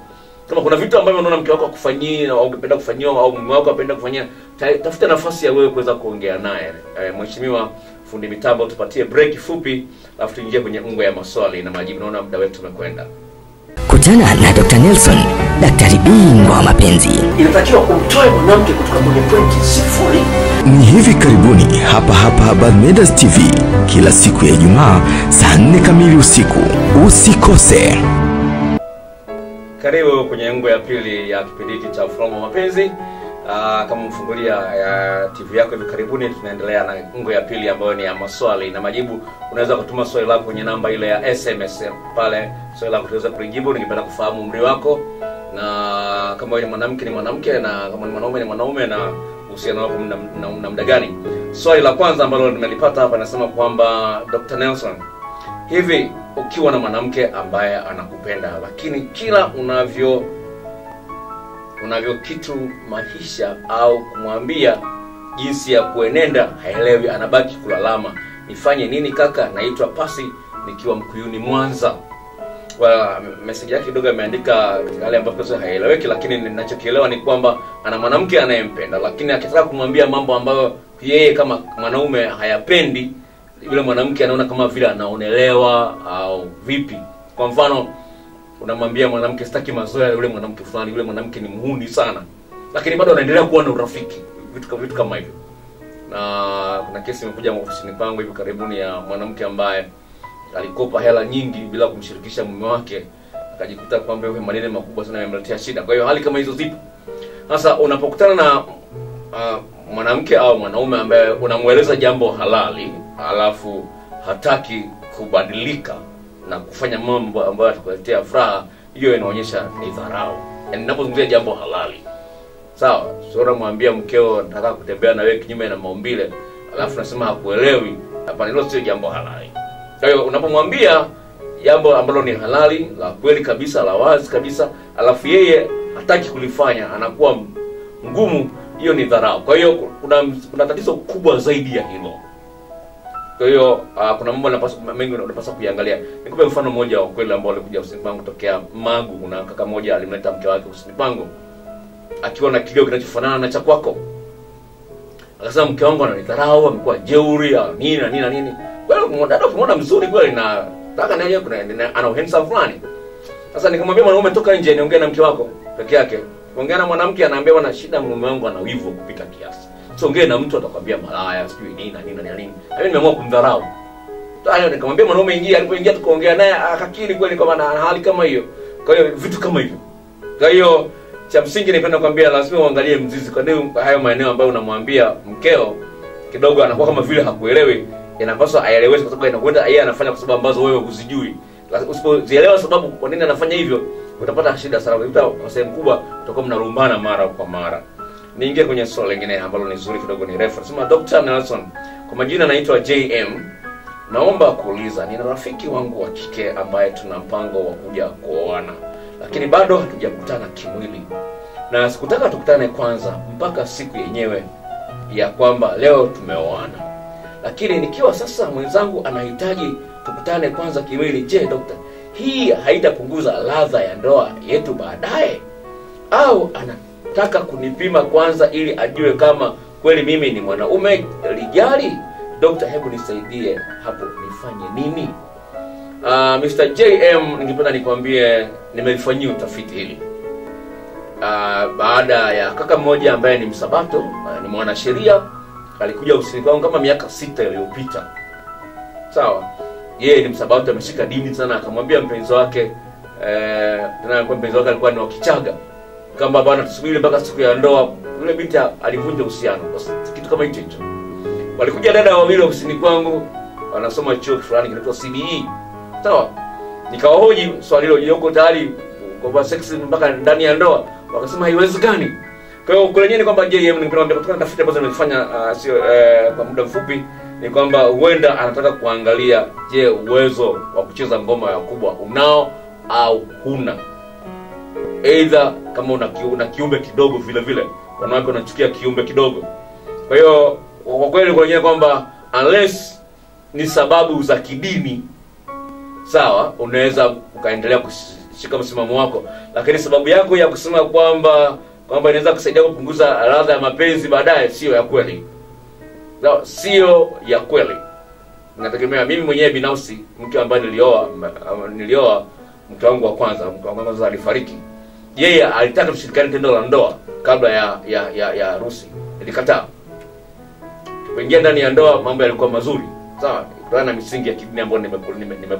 kama kuna vitu ambavyo unaona mke wako akufanyii au ungependa kufanyiwa au mume wako apenda kufanyia ta- tafuta nafasi ya wewe kuweza kuongea naye eh, mheshimiwa fundi mitambo tupatie break fupi alafu tuingie kwenye ungo ya maswali na majibu naona muda wetu umekwenda Kutana na Dr. Nelson, daktari bingwa wa mapenzi. inatakiwa umtoe mwanamke kutoka kwenye pointi sifuri Ni hivi karibuni hapa hapa Badmedas TV kila siku ya Ijumaa saa 4 kamili usiku. Usikose. karibu kwenye ngo ya pili ya kipindi hiki cha ufahamu wa mapenzi. Uh, kama mfungulia ya tv yako hivi karibuni tunaendelea na ngo ya pili ambayo ni ya maswali na majibu. Unaweza kutuma swali lako kwenye namba ile ya sms pale. Swali lako tuweza kulijibu ningependa kufahamu umri wako. Na kama wewe ni mwanamke ni mwanamke na kama ni mwanaume ni mwanaume na uhusiano wako na muda gani? Swali la kwanza ambalo nimelipata hapa nasema kwamba dr nelson hivi ukiwa na mwanamke ambaye anakupenda lakini kila unavyo unavyo kitu maisha au kumwambia jinsi ya kuenenda haelewi anabaki kulalama. Nifanye nini kaka? Naitwa pasi nikiwa mkuyuni mwanza well, meseji yake kidogo ameandika hali ambayo sasa haieleweki lakini ninachokielewa ni kwamba ana mwanamke anayempenda. Lakini akitaka kumwambia mambo ambayo yeye kama mwanaume hayapendi yule mwanamke anaona kama vile anaonelewa au vipi. Kwa mfano unamwambia mwanamke sitaki mazoea yule mwanamke fulani yule mwanamke ni muhuni sana. Lakini bado anaendelea kuwa na urafiki vitu kama vitu kama hivyo. Na kuna kesi imekuja ofisini pangu hivi karibuni ya mwanamke ambaye alikopa hela nyingi bila kumshirikisha mume wake. Akajikuta kwamba yeye maneno makubwa sana yamemletea shida. Kwa hiyo hali kama hizo zipo. Sasa unapokutana na uh, mwanamke au mwanaume ambaye unamweleza jambo halali alafu hataki kubadilika na kufanya mambo ambayo atakuletea furaha hiyo inaonyesha ni dharau. Yaani ninapozungumzia jambo halali. Sawa sio unamwambia mkeo nataka kutembea na wewe kinyume na maumbile alafu nasema hakuelewi. Hapana hilo sio jambo halali kwa hiyo unapomwambia jambo ambalo ni halali la kweli kabisa la wazi kabisa alafu yeye hataki kulifanya anakuwa ngumu hiyo ni dharau. Kwa hiyo kuna, kuna tatizo kubwa zaidi ya hilo. Kwa hiyo uh, kuna mambo napaswa mengi unapaswa kuiangalia nikupe mfano mmoja wa kweli ambao alikuja usini pangu kutokea magu kuna kaka mmoja alimleta mke wake usini pangu akiwa na kilio kinachofanana na cha kwako. Akasema mke wangu ananidharau amekuwa jeuri ya nini na nini na nini kweli dada ukimwona mzuri kweli na taka naye kuna ana uhensa fulani. Sasa nikamwambia mwanaume toka nje niongee na mke wako peke yake. Ongea na mwanamke anaambia bwana shida mume wangu ana wivu kupita kiasi. Siongee na mtu atakwambia malaya sijui nini na nini na nini. Mimi nimeamua kumdharau. Tayari nikamwambia mwanaume ingia, alipoingia tukaongea naye akakiri kweli kwamba ana hali kama hiyo. Kwa hiyo vitu kama hivyo. Kwa hiyo cha msingi nipenda kwambia lazima uangalie mzizi. Kwa nini hayo maeneo ambayo unamwambia mkeo kidogo anakuwa kama vile hakuelewi, inapaswa aeleweshe kwa sababu inakwenda yeye anafanya kwa sababu ambazo wewe huzijui. Usipozielewa sababu kwa nini anafanya hivyo, utapata shida sana. Utakuta kwa sehemu kubwa utakuwa mnarumbana mara kwa mara. Niingie kwenye swali lingine ambalo ni zuri kidogo, ni refu. Nasema Dr. Nelson, kwa majina naitwa JM naomba kuuliza nina rafiki wangu wa kike ambaye tuna mpango wa kuja kuoana lakini bado hatujakutana kimwili na sikutaka tukutane kwanza mpaka siku yenyewe ya kwamba leo tumeoana lakini nikiwa sasa mwenzangu anahitaji tukutane kwanza kimwili je dokta hii haitapunguza ladha ya ndoa yetu baadaye au anataka kunipima kwanza ili ajue kama kweli mimi ni mwanaume lijali dokta hebu nisaidie hapo nifanye nini Uh, Mr. JM ningependa nikwambie nimelifanyia utafiti hili. Uh, baada ya kaka mmoja ambaye ni msabato, uh, ni mwanasheria alikuja ofisini kwangu kama miaka sita iliyopita. Sawa? Yeye ni msabato ameshika dini sana akamwambia mpenzi wake eh, tena mpenzi wake alikuwa ni wakichaga Kama bwana tusubiri mpaka siku ya ndoa. Yule binti alivunja uhusiano. Kitu kama hicho hicho. Walikuja dada wawili ofisini kwangu wanasoma chuo fulani kinaitwa CBE sawa nikawahoji swali hilo je tayari kwa sex mpaka ndani ya ndoa wakasema haiwezekani kwa hiyo kule ni kwamba JM nikwambia kutokana na tafiti ambazo nimefanya uh, sio eh, kwa muda mfupi ni kwamba huenda anataka kuangalia je uwezo wa kucheza ngoma ya kubwa unao au huna. Aidha kama una, una kiumbe kidogo vile vile wanawake wanachukia kiumbe kidogo. Kwa hiyo kwa kweli kwenyewe kwamba unless ni sababu za kidini sawa unaweza ukaendelea kushika msimamo wako. Lakini sababu yako ya kusema kwamba kwamba inaweza kusaidia kupunguza ladha ya mapenzi baadaye sio ya kweli. Sio ya kweli. Nategemea mimi mwenyewe binafsi mke ambaye nilioa nilioa mke wangu wa kwanza mke wangu wa kwanza alifariki. Yeye alitaka tushirikiane tendo la ndoa kabla ya ya ya, ya harusi. Nilikataa. Kuingia ndani ya ndoa mambo yalikuwa mazuri. Sawa kutokana na misingi ya kidini ambayo nimekuliwa nime, nime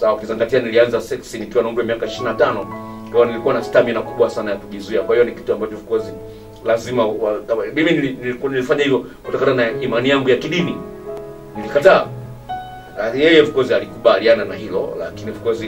sawa ukizingatia nilianza sex nikiwa na umri wa miaka 25 kwa nilikuwa na stamina kubwa sana ya kujizuia. Kwa hiyo ni kitu ambacho of course lazima wa, mimi nilikuwa nilifanya hivyo kutokana na imani yangu ya kidini. Nilikataa. Yeye of course alikubaliana na hilo lakini of course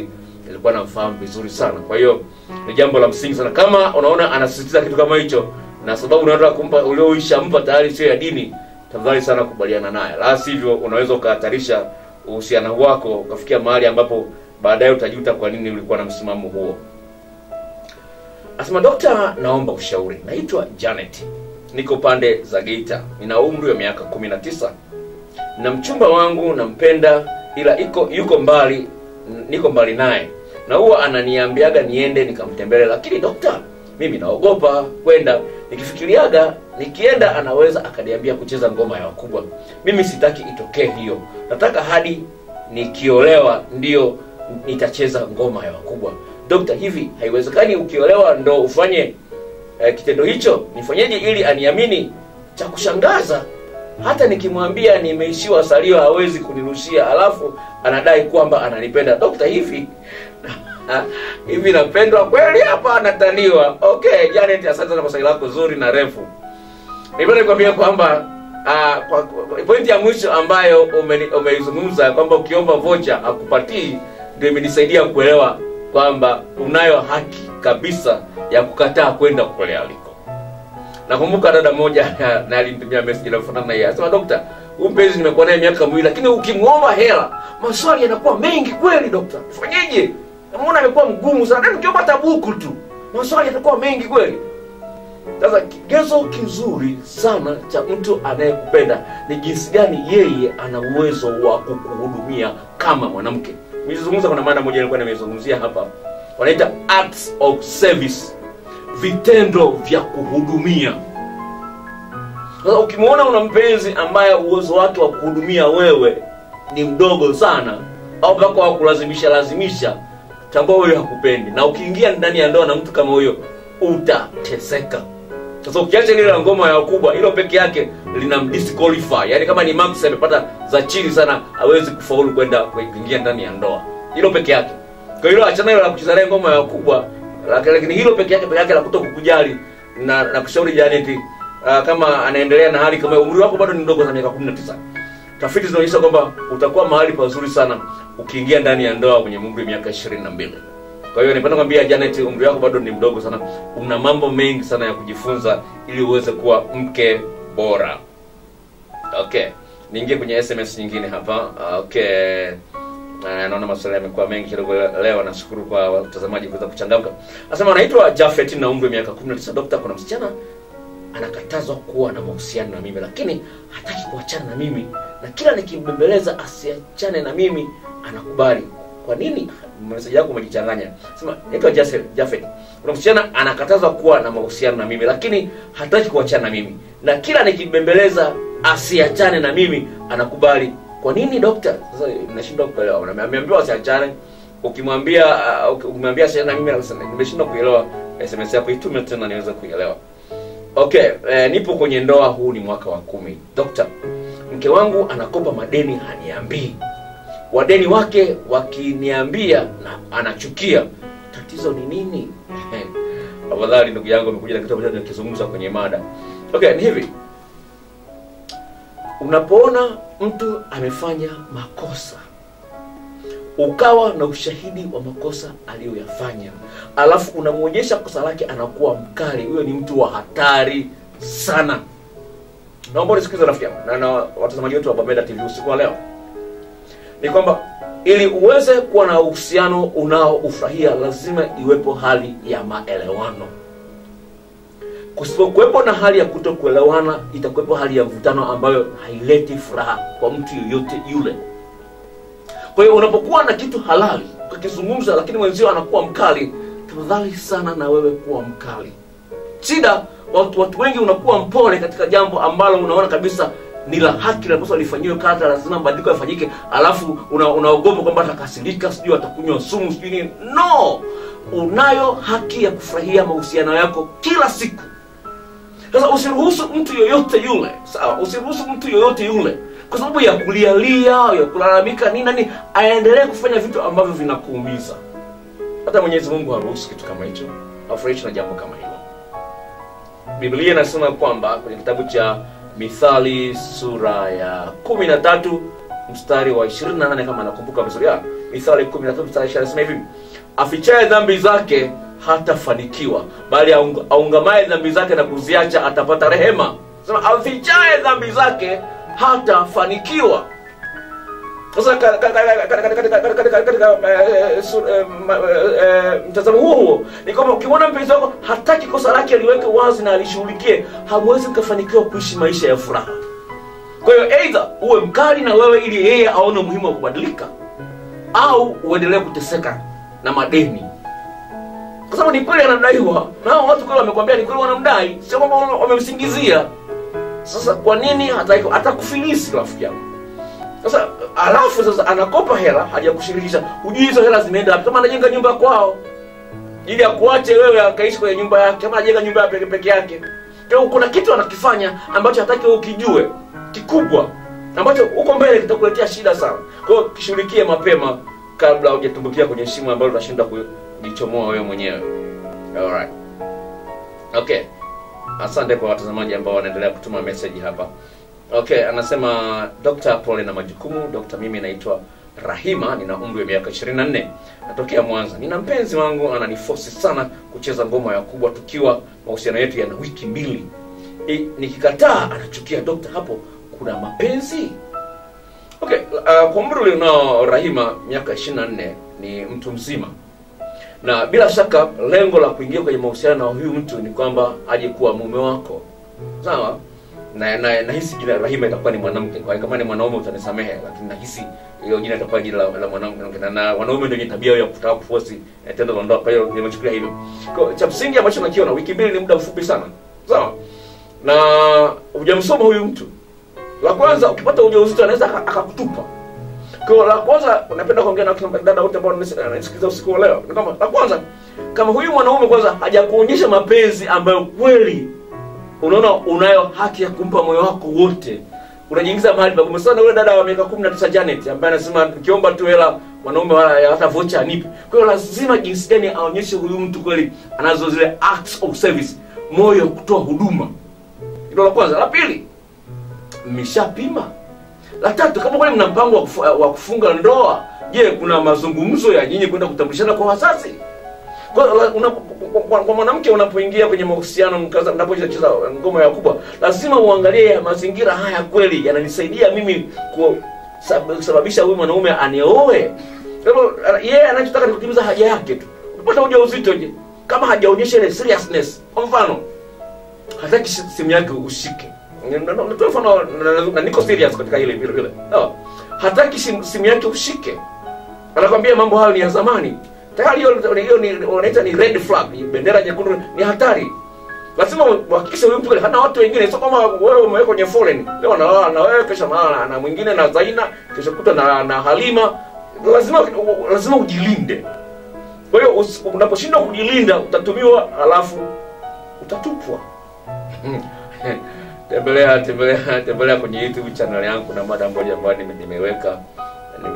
nilikuwa namfahamu vizuri sana. Kwa hiyo ni jambo la msingi sana. Kama unaona anasisitiza kitu kama hicho na sababu unataka kumpa ulioisha mpa tayari sio ya dini tafadhali sana kubaliana naye. La sivyo unaweza ukahatarisha uhusiano wako ukafikia mahali ambapo baadaye utajuta kwa nini ulikuwa na msimamo huo asema dokta naomba ushauri. Naitwa janet. Niko pande za geita. Nina umri wa miaka 19 na mchumba wangu nampenda ila iko yuko mbali niko mbali naye. Na huwa ananiambiaga niende nikamtembele. Lakini dokta mimi naogopa kwenda. Nikifikiriaga nikienda anaweza akaniambia kucheza ngoma ya wakubwa. Mimi sitaki itokee hiyo. Nataka hadi nikiolewa ndio nitacheza ngoma ya wakubwa dokta hivi haiwezekani ukiolewa ndo ufanye eh, kitendo hicho? Nifanyeje ili aniamini? Cha kushangaza hata nikimwambia nimeishiwa salio hawezi kunirushia alafu anadai kwamba ananipenda dokta hivi hivi napendwa kweli hapa anataniwa okay janet asante sana kwa swali lako zuri na refu. Nipenda nikwambia kwamba uh, kwa, kwa, pointi ya mwisho ambayo umeizungumza ume kwamba ukiomba vocha akupatii ndio imenisaidia kuelewa kwamba unayo haki kabisa ya kukataa kwenda kule aliko. Nakumbuka dada moja na alinitumia message inayofanana na yeye anasema dokta huyu mpenzi nimekuwa naye miaka miwili lakini ukimwomba hela maswali yanakuwa mengi kweli dokta. Fanyeje namuona amekuwa mgumu sana Yaani ukiomba tabuku tu maswali yatakuwa mengi kweli. Sasa kigezo kizuri sana cha mtu anayekupenda ni jinsi gani yeye ana uwezo wa kukuhudumia kama mwanamke nilizungumza kuna maana moja nilikuwa nimezungumzia hapa. Wanaita acts of service. Vitendo vya kuhudumia. Sasa ukimwona una mpenzi ambaye uwezo wake wa kuhudumia wewe ni mdogo sana au mpaka wakulazimisha lazimisha tambua huyo hakupendi. Na ukiingia ndani ya ndoa na mtu kama huyo utateseka. Sasa ukiacha lile la ngoma ya wakubwa hilo peke yake linamdisqualify yaani kama ni max amepata za chini sana hawezi kufaulu kwenda kuingia ndani ya ndoa. Hilo peke yake. Kwa hilo achana hilo la kucheza naye ngoma ya kubwa lakini hilo peke yake peke yake la kuto kukujali na na kushauri Janet uh, kama anaendelea na hali kama umri wako bado ni mdogo sana miaka 19 tafiti zinaonyesha kwamba utakuwa mahali pazuri sana ukiingia ndani ya ndoa kwenye umri miaka 22 kwa hiyo nipenda kwambia Janet umri wako bado ni mdogo sana. Una mambo mengi sana ya kujifunza ili uweze kuwa mke bora. Okay niingie kwenye sms nyingine hapa. Okay. Uh, naona maswali yamekuwa mengi kidogo leo nashukuru kwa watazamaji kuweza kuchangamka. Nasema anaitwa jafet na umri wa miaka 19 dokta. Kuna msichana anakatazwa kuwa na mahusiano na mimi lakini hataki kuachana na mimi. Na kila nikimbembeleza asiachane na mimi anakubali kwa nini? Meseji yako umejichanganya sema naitwa jafet kuna msichana anakatazwa kuwa na mahusiano na mimi lakini hataki kuachana na mimi. Na kila nikimbembeleza asiachane na mimi anakubali. Kwa nini dokta? Sasa nashindwa kuelewa. Ameambiwa asiachane, ukimwambia uh, ukimwambia asiachane na mimi anasema nimeshindwa kuelewa. Sms yako itume tena niweze kuelewa. okay eh, nipo kwenye ndoa huu ni mwaka wa kumi. Dokta mke wangu anakopa madeni haniambii wadeni wake wakiniambia na anachukia. Tatizo ni nini? Afadhali ndugu yangu amekuja na kitu ambacho nikizungumza kwenye mada. Okay ni hivi. Unapoona mtu amefanya makosa ukawa na ushahidi wa makosa aliyoyafanya alafu unamwonyesha kosa lake anakuwa mkali. Huyo ni mtu wa hatari sana. Naomba nisikize rafiki yangu. Na, na watazamaji wetu wa Bameda TV usiku wa leo ni kwamba ili uweze kuwa na uhusiano unaoufurahia lazima iwepo hali ya maelewano. Kusipokuwepo na hali ya kutokuelewana itakuwepo hali ya mvutano ambayo haileti furaha kwa mtu yoyote yule. Kwa hiyo unapokuwa na kitu halali ukizungumza lakini mwenzio anakuwa mkali tafadhali sana na wewe kuwa mkali. Shida watu, watu wengi unakuwa mpole katika jambo ambalo unaona kabisa ni la haki linapaswa lifanyiwe kata lazima mabadiliko yafanyike. Alafu una, unaogopa kwamba atakasirika sijui atakunywa sumu sijui nini. No! Unayo haki ya kufurahia mahusiano yako kila siku. Sasa usiruhusu mtu yoyote yule sawa usiruhusu mtu yoyote yule kwa sababu ya kulialia ya kulalamika nini nani aendelee kufanya vitu ambavyo vinakuumiza. Hata mwenyezi mungu haruhusu kitu kama hicho. Afurahishi na jambo kama hilo. Biblia inasema kwamba kwenye kitabu cha mithali sura ya kumi na tatu mstari wa 28 kama nakumbuka vizuri. Ya mithali 13 mstari anasema hivi. Afichaye dhambi zake hatafanikiwa bali aung- aungamaye dhambi zake na kuziacha atapata rehema. Sema afichaye dhambi zake hatafanikiwa sasa ka- ka- ka- ka- ka- ka- katika- eh, eh, eh, mtazamo huo huo ni kwamba ukimwona mpenzi wako hataki kosa lake aliweke wazi na alishughulikie hamwezi kafanikiwa kuishi maisha ya furaha kwa hiyo eidha uwe mkali na wewe ili yeye aone umuhimu wa kubadilika au uendelee kuteseka na madeni kwa sababu ni kweli anadaiwa na hao watu kweli wamekwambia ni kweli wanamdai sio kwamba wamemsingizia sasa kwa nini hataki atakufilisi rafiki yangu sasa alafu sasa anakopa hela hajakushirikisha. Hujui hizo hela zimeenda wapi. Kama anajenga nyumba kwao. Ili akuache wewe akaishi kwenye nyumba yake kama anajenga nyumba yake peke yake. Kwa kuna kitu anakifanya ambacho hataki ukijue. Kikubwa. Ambacho huko mbele kitakuletea shida sana. Kwa hiyo kishughulikie mapema kabla hujatumbukia kwenye shimo ambalo utashinda kujichomoa wewe mwenyewe. Alright okay. Asante kwa watazamaji ambao wanaendelea kutuma message hapa okay anasema dr pole na majukumu. Dr mimi naitwa rahima nina umri wa miaka 24 natokea mwanza. Nina mpenzi wangu ananifosi sana kucheza ngoma ya kubwa tukiwa mahusiano yetu yana wiki mbili. E, nikikataa anachukia. Dokta hapo kuna mapenzi? Okay uh, kwa umri ulionao rahima miaka 24 ni mtu mzima. Na bila shaka lengo la kuingia kwenye mahusiano na huyu mtu ni kwamba aje kuwa mume wako. Sawa na na nahisi jina rahima itakuwa ni mwanamke. Kwa kama ni mwanaume utanisamehe lakini nahisi hiyo jina itakuwa jina la, la mwanamke. Na, na wanaume ndio tabia ya kutaka kufosi eh, tendo la ndoa. Kwa hiyo nimechukulia hivyo. Kwa cha msingi ambacho nakiona wiki mbili ni muda mfupi sana. Sawa? Na hujamsoma huyu mtu. La kwanza ukipata ujauzito anaweza akakutupa. Kwa hiyo la kwanza napenda kuongea na dada wote ambao wananisikiliza usiku leo. Ni kwamba la kwanza kama huyu mwanaume kwanza hajakuonyesha mapenzi ambayo kweli unaona unayo haki ya kumpa moyo wako wote. Unajiingiza mahali pagumu sana yule dada wa miaka 19 Janet ambaye anasema nikiomba tu hela mwanaume wala hata vocha anipe kwa hiyo lazima jinsi gani aonyeshe huyu mtu kweli anazo zile acts of service. Moyo kutoa huduma. Hilo la kwanza. La pili mmeshapima. La tatu kama kweli mna mpango wa, kufunga ndoa je kuna mazungumzo ya nyinyi kwenda kutambulishana kwa wazazi kwa mwanamke unapoingia kwenye mahusiano mnapocheza ngoma ya kubwa lazima uangalie mazingira haya kweli yananisaidia mimi kusab- kusababisha huyu mwanaume anioe. Yeye anachotaka ni kutimiza haja yake tu. Ukipata ujauzito je kama hajaonyesha ile seriousness kwa mfano hataki si- simu yake ushike natoa mfano na- niko serious katika hili vile vile. Hataki simu yake ushike anakwambia mambo hayo ni ya zamani tayari hiyo ni wanaita ni red flag ni bendera nyekundu ni hatari. Lazima uhakikishe huyu mtu hana watu wengine sio kama wewe umeweka kwenye foreign. Leo analala na wewe kesho analala na mwingine na Zaina kesho kuta na, na Halima. Lazima lazima ujilinde. Kwa hiyo unaposhindwa kujilinda utatumiwa halafu utatupwa. Tembelea tembelea tembelea kwenye youtube channel yangu na mada moja ambayo nimeweka. nime-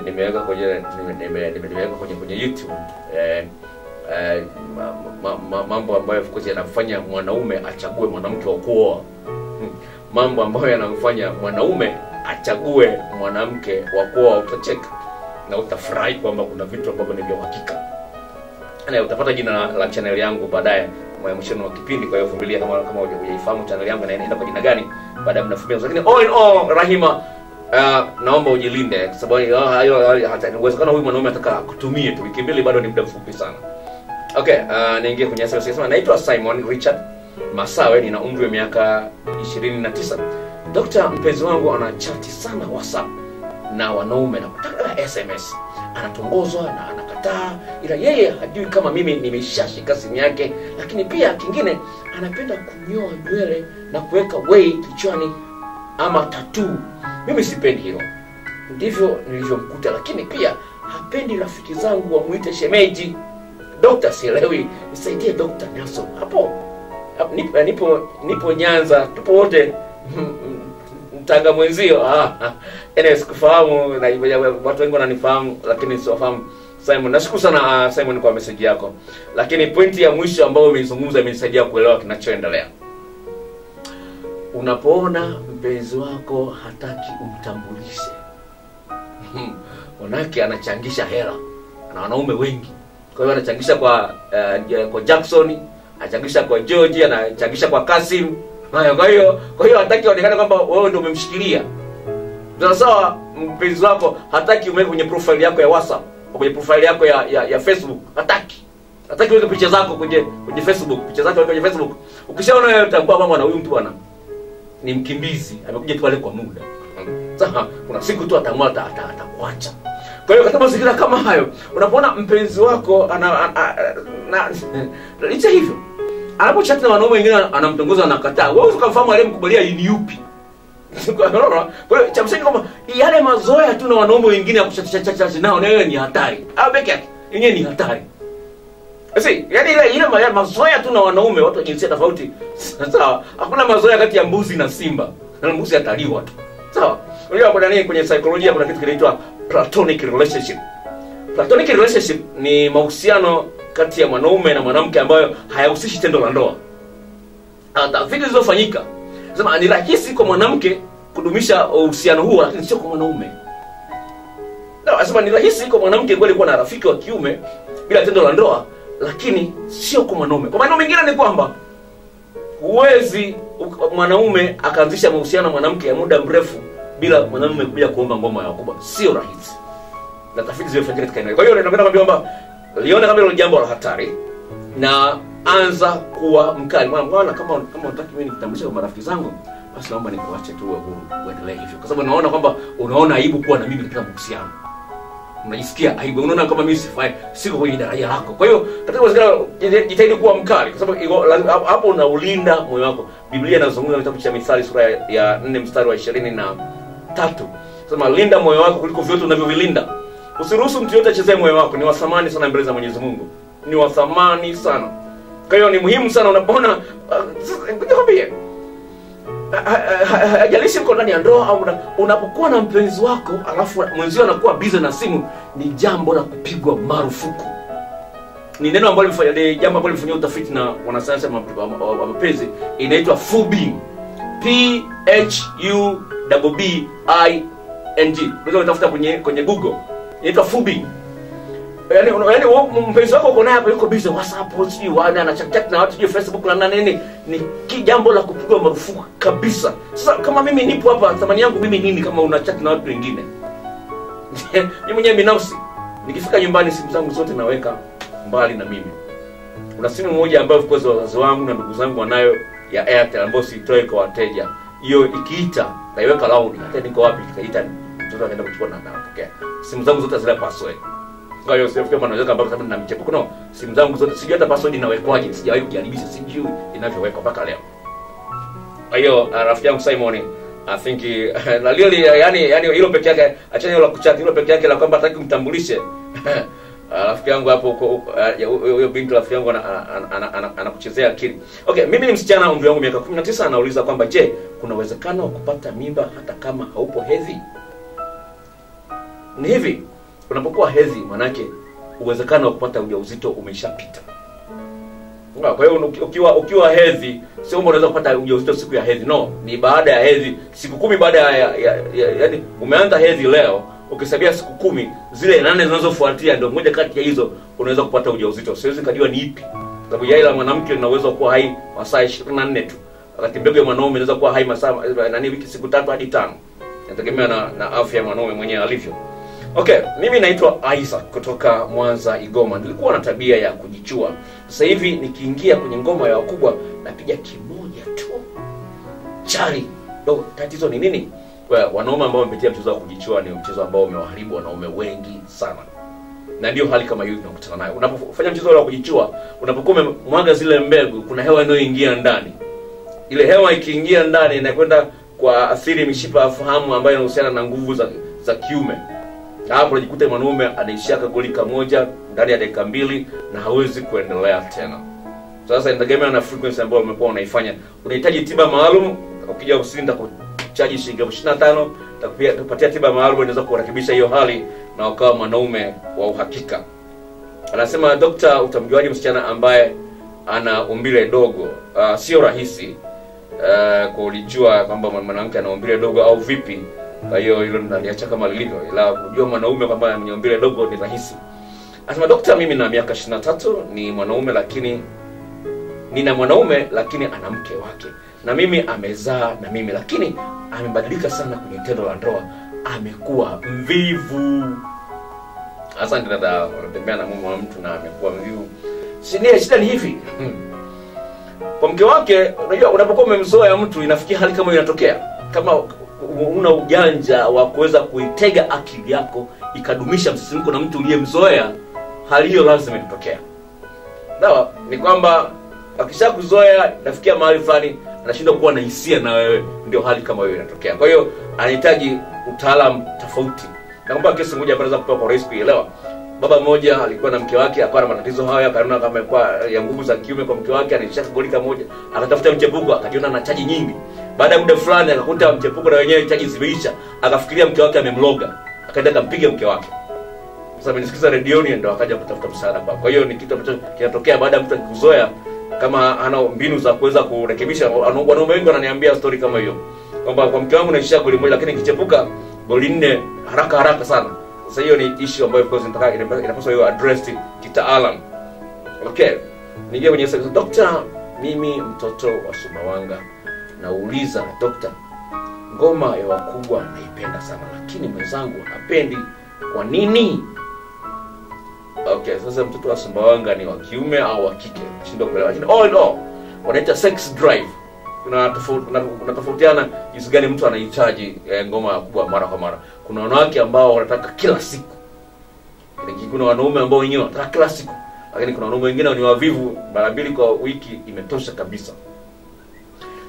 nimeweka kwenye nime- nime- nime- nimeweka kwenye kwenye youtube. Eh, eh, ma, ma, ma, mambo ambayo of course yanamfanya mwanaume achague mwanamke wa kuoa. Hmm. mambo ambayo yanamfanya mwanaume achague mwanamke wa kuoa utacheka. Na utafurahi kwamba kuna vitu ambavyo ni vya uhakika. Na utapata jina la, channel yangu baadaye mwa- mwishoni wa kipindi. Kwa hiyo vumilia kama kama hujaifahamu channel yangu na inaenda kwa jina gani. Baada ya muda lakini all in all Rahima uh, naomba ujilinde kwa sababu hiyo hata inawezekana huyu mwanaume ataka kutumie tu. Wiki mbili bado ni muda mfupi sana. Okay uh, niingie kwenye SMS sema naitwa Simon Richard Masawe nina umri wa miaka 29 Dokta mpenzi wangu ana chati sana WhatsApp na wanaume na kutaka SMS anatongozwa na anakataa, ila yeye hajui kama mimi nimeshashika simu yake. Lakini pia kingine, anapenda kunyoa nywele na kuweka wei kichwani ama tatuu. Mimi sipendi hilo, ndivyo nilivyomkuta. Lakini pia hapendi rafiki zangu wamwite shemeji. Dokta, sielewi, nisaidie Dokta Nelson hapo. Nipo, nipo, nipo Nyanza, tupo wote mtanga mwenzio ah, ah. Sikufahamu na watu wengi wananifahamu lakini siwafahamu Simon. Nashukuru sana uh, Simon kwa message yako, lakini pointi ya mwisho ambayo umeizungumza imenisaidia kuelewa kinachoendelea. Unapoona mpenzi wako hataki umtambulishe, manake anachangisha hela na wanaume wengi, kwa hiyo anachangisha kwa uh, kwa Jackson, anachangisha kwa George, anachangisha kwa Kasim Haya, kwa hiyo kwa hiyo hataki aonekane kwamba wewe ndio umemshikilia. Sawa sawa, mpenzi wako hataki umeweke kwenye profile yako ya WhatsApp, kwenye profile yako ya, ya, ya Facebook, hataki. Hataki uweke picha zako kwenye kwenye Facebook, picha zako kwenye Facebook. Ukishaona wewe utambua mama na huyu mtu bwana ni mkimbizi, amekuja tu pale kwa muda. Sasa kuna siku tu ataamua ata- ata- atakuacha. Kwa hiyo katika mazingira kama hayo, unapoona mpenzi wako ana, ana, ana na, licha hivyo anapochati na wanaume wengine anamtongoza anakataa, wewe ukamfahamu aliyemkubalia ni yupi? Kwa hiyo cha msingi kwamba yale mazoea tu na wanaume wengine ya kuchachachacha nao na wewe ni hatari. Au peke yake yenyewe ni hatari. Si, yani ile ile ma- mazoea tu na wanaume watu wa jinsia tofauti. Sawa. Hakuna mazoea kati ya mbuzi na simba. Na mbuzi ataliwa tu. Sawa. Unajua kuna nini kwenye saikolojia kuna kitu kinaitwa platonic relationship. Platonic relationship ni mahusiano kati ya mwanaume na mwanamke ambayo hayahusishi tendo la ndoa. Tafiti zilizofanyika sema ni rahisi kwa mwanamke kudumisha uhusiano huo, lakini sio kwa mwanaume. No, anasema ni rahisi kwa mwanamke kweli kuwa na rafiki wa kiume bila tendo la ndoa, lakini sio kwa mwanaume. Kwa maneno mengine ni kwamba huwezi mwanaume akaanzisha mahusiano na mwanamke ya muda mrefu bila mwanaume kuja kuomba ngoma ya wakubwa, sio rahisi na tafiti zimefanyika katika eneo. Kwa hiyo napenda kwambia kwamba lione kama hilo jambo la hatari na anza kuwa mkali. Mwana mwana kama kama unataka mimi nikutambulishe kwa marafiki zangu, basi naomba nikuache tu wewe uendelee hivyo, kwa sababu naona kwamba unaona aibu kuwa na mimi katika mahusiano unajisikia aibu, unaona kama mimi sifai, siko kwenye daraja lako. Kwa hiyo katika mazingira, jitahidi kuwa mkali, kwa sababu hapo- unaulinda moyo wako. Biblia inazungumza kitabu cha Mithali sura ya- ya 4 mstari wa ishirini na tatu sema linda moyo wako kuliko vyote unavyovilinda. Usiruhusu mtu yote achezee moyo wako, ni wathamani sana mbele za Mwenyezi Mungu, ni wathamani sana. Kwa hiyo ni muhimu sana unapoona, uh, Ha- ha- ha- hajalishi mko ndani ya ndoa au unapokuwa na mpenzi wako alafu mwenzio anakuwa bize na simu ni jambo la kupigwa marufuku. Ni neno ambalo ni jambo ambalo limefanyia utafiti na wanasayansi wa map- wa- wa wa mapenzi. Inaitwa fubing p h u b i n g. Unaweza kutafuta kwenye kwenye google. Inaitwa fubing yani yani mpenzi wako uko naye hapo yuko busy. Whatsapp sijui wani anachat na watu facebook na nini. Ni jambo la kupigwa marufuku kabisa. Sasa kama mimi nipo hapa thamani yangu mimi nini kama una chat na watu wengine? Mimi mwenyewe binafsi nikifika nyumbani simu zangu zote naweka mbali na mimi. Kuna simu moja ambayo of course wazazi wangu na ndugu zangu wanayo ya airtel ambayo siitoe kwa wateja. Hiyo ikiita naiweka loud. Hata niko wapi itaita mtoto anaenda kuchukua na anapokea. Simu zangu zote zile password Kwa hiyo sio kama naweza kama sababu nina mchepuko no. Simu zangu zote sijui hata password inawekwaje. Sijawahi kujaribisha, sijui inavyowekwa mpaka leo. Kwa hiyo uh, rafiki yangu Simon I think na lile yani yani hilo peke yake achana hilo la kuchat hilo peke yake la kwamba hataki kumtambulishe. Uh, rafiki yangu hapo huko uh, huyo binti rafiki yangu anakuchezea ana, ana, ana, ana akili. Okay, mimi ni msichana umri wangu miaka 19 anauliza kwamba je, kuna uwezekano wa kupata mimba hata kama haupo hedhi? Ni hivi, unapokuwa hedhi manake uwezekano wa kupata ujauzito umeshapita. Kwa hiyo ukiwa ukiwa hedhi sio kwamba unaweza kupata ujauzito siku ya hedhi. No, ni baada ya hedhi, siku kumi baada ya, ya, ya, ya yaani umeanza hedhi leo, ukisabia siku kumi, zile nane zinazofuatia ndio moja kati ya hizo unaweza kupata ujauzito. Siwezi kujua ni ipi. Sababu yai la mwanamke lina uwezo kuwa hai masaa 24 tu. Wakati mbegu ya mwanaume inaweza kuwa hai masaa nani wiki siku tatu hadi tano. Inategemea na, na afya ya mwanaume mwenyewe alivyo. Okay, mimi naitwa Isaac kutoka Mwanza Igoma. Nilikuwa na tabia ya kujichua. Sasa hivi nikiingia kwenye ngoma ya wakubwa napiga kimoja tu. Chali. Do, tatizo ni nini? Kwa wanaume ambao wamepitia mchezo wa kujichua ni mchezo ambao umewaharibu wanaume wengi sana. Na ndio hali kama hiyo tunakutana nayo. Unapofanya mchezo wa kujichua, unapokuwa mwaga zile mbegu, kuna hewa inayoingia ndani. Ile hewa ikiingia ndani inakwenda kwa athiri mishipa ya fahamu ambayo inahusiana na nguvu za za kiume hapo unajikuta mwanaume anaishia goli kamoja ndani ya dakika mbili na hawezi kuendelea tena. Sasa inategemea na frequency ambayo umekuwa unaifanya. Unahitaji tiba maalum, ukija ofisini nitakuchaji shilingi elfu ishirini na tano takupatia tiba maalum inaweza kurekebisha hiyo hali na ukawa mwanaume wa uhakika. Anasema dokta, utamjuaje msichana ambaye ana umbile dogo? Uh, sio rahisi uh, kulijua kwamba mwanamke ana umbile dogo au vipi kwa hiyo hilo naliacha kama lilivyo, ila kujua mwanaume kwamba mwenye umbile dogo ni rahisi. Anasema dokta, mimi na miaka 23 ni mwanaume lakini nina mwanaume lakini ana mke wake, na mimi amezaa na mimi, lakini amebadilika sana kwenye tendo la ndoa, amekuwa mvivu. Asante dada, unatembea na mume wa mtu na amekuwa mvivu. Shida shida ni hivi kwa mke wake. Unajua, unapokuwa umemzoea mtu inafikia hali kama inatokea kama una ujanja wa kuweza kuitega akili yako ikadumisha msisimko na mtu uliyemzoea, hali hiyo lazima itotokea. Sawa, ni kwamba akishakuzoea nafikia mahali fulani anashindwa kuwa na hisia na wewe, ndio hali kama hiyo inatokea. Kwa hiyo anahitaji utaalamu tofauti. Nakumbuka kesi moja ambayo naweza kupewa kwa rahisi kuielewa. Baba mmoja alikuwa na mke wake, akawa na matatizo hayo, akaona kama kwa ya nguvu za kiume kwa mke wake, anaishaka golika moja, akatafuta mchepuko, akajiona na chaji nyingi. Baada ya muda fulani akakuta mchepuko na wenyewe chaji zimeisha, akafikiria mke wake amemloga, akaenda akampiga mke wake. Sasa amenisikiza redioni, ndo akaja kutafuta msaada kwa. Kwa hiyo ni kitu ambacho kinatokea baada ya mtu akikuzoea, kama ana mbinu za kuweza kurekebisha. Wanaume wengi wananiambia story kama hiyo kwamba kwa mke wangu naishia goli moja, lakini kichepuka goli nne haraka haraka sana. Sasa hiyo ni issue ambayo of course inataka inapaswa hiyo addressed kitaalam. Okay. Nije kwenye sasa, Dr. mimi mtoto wa Sumbawanga nauliza dokta, ngoma ya wakubwa naipenda sana, lakini mwenzangu hapendi. Kwa nini? Okay, sasa mtoto wa Sumbawanga ni wa kiume au wa kike? Shindwa kuelewa, lakini in all wanaita sex drive. Kuna tofautiana jinsi gani mtu anahitaji eh, ngoma ya kubwa mara kwa mara. Kuna wanawake ambao wanataka kila siku, lakini kuna wanaume ambao wenyewe wanataka kila siku, lakini kuna wanaume wengine ni wavivu, mara mbili kwa wiki imetosha kabisa.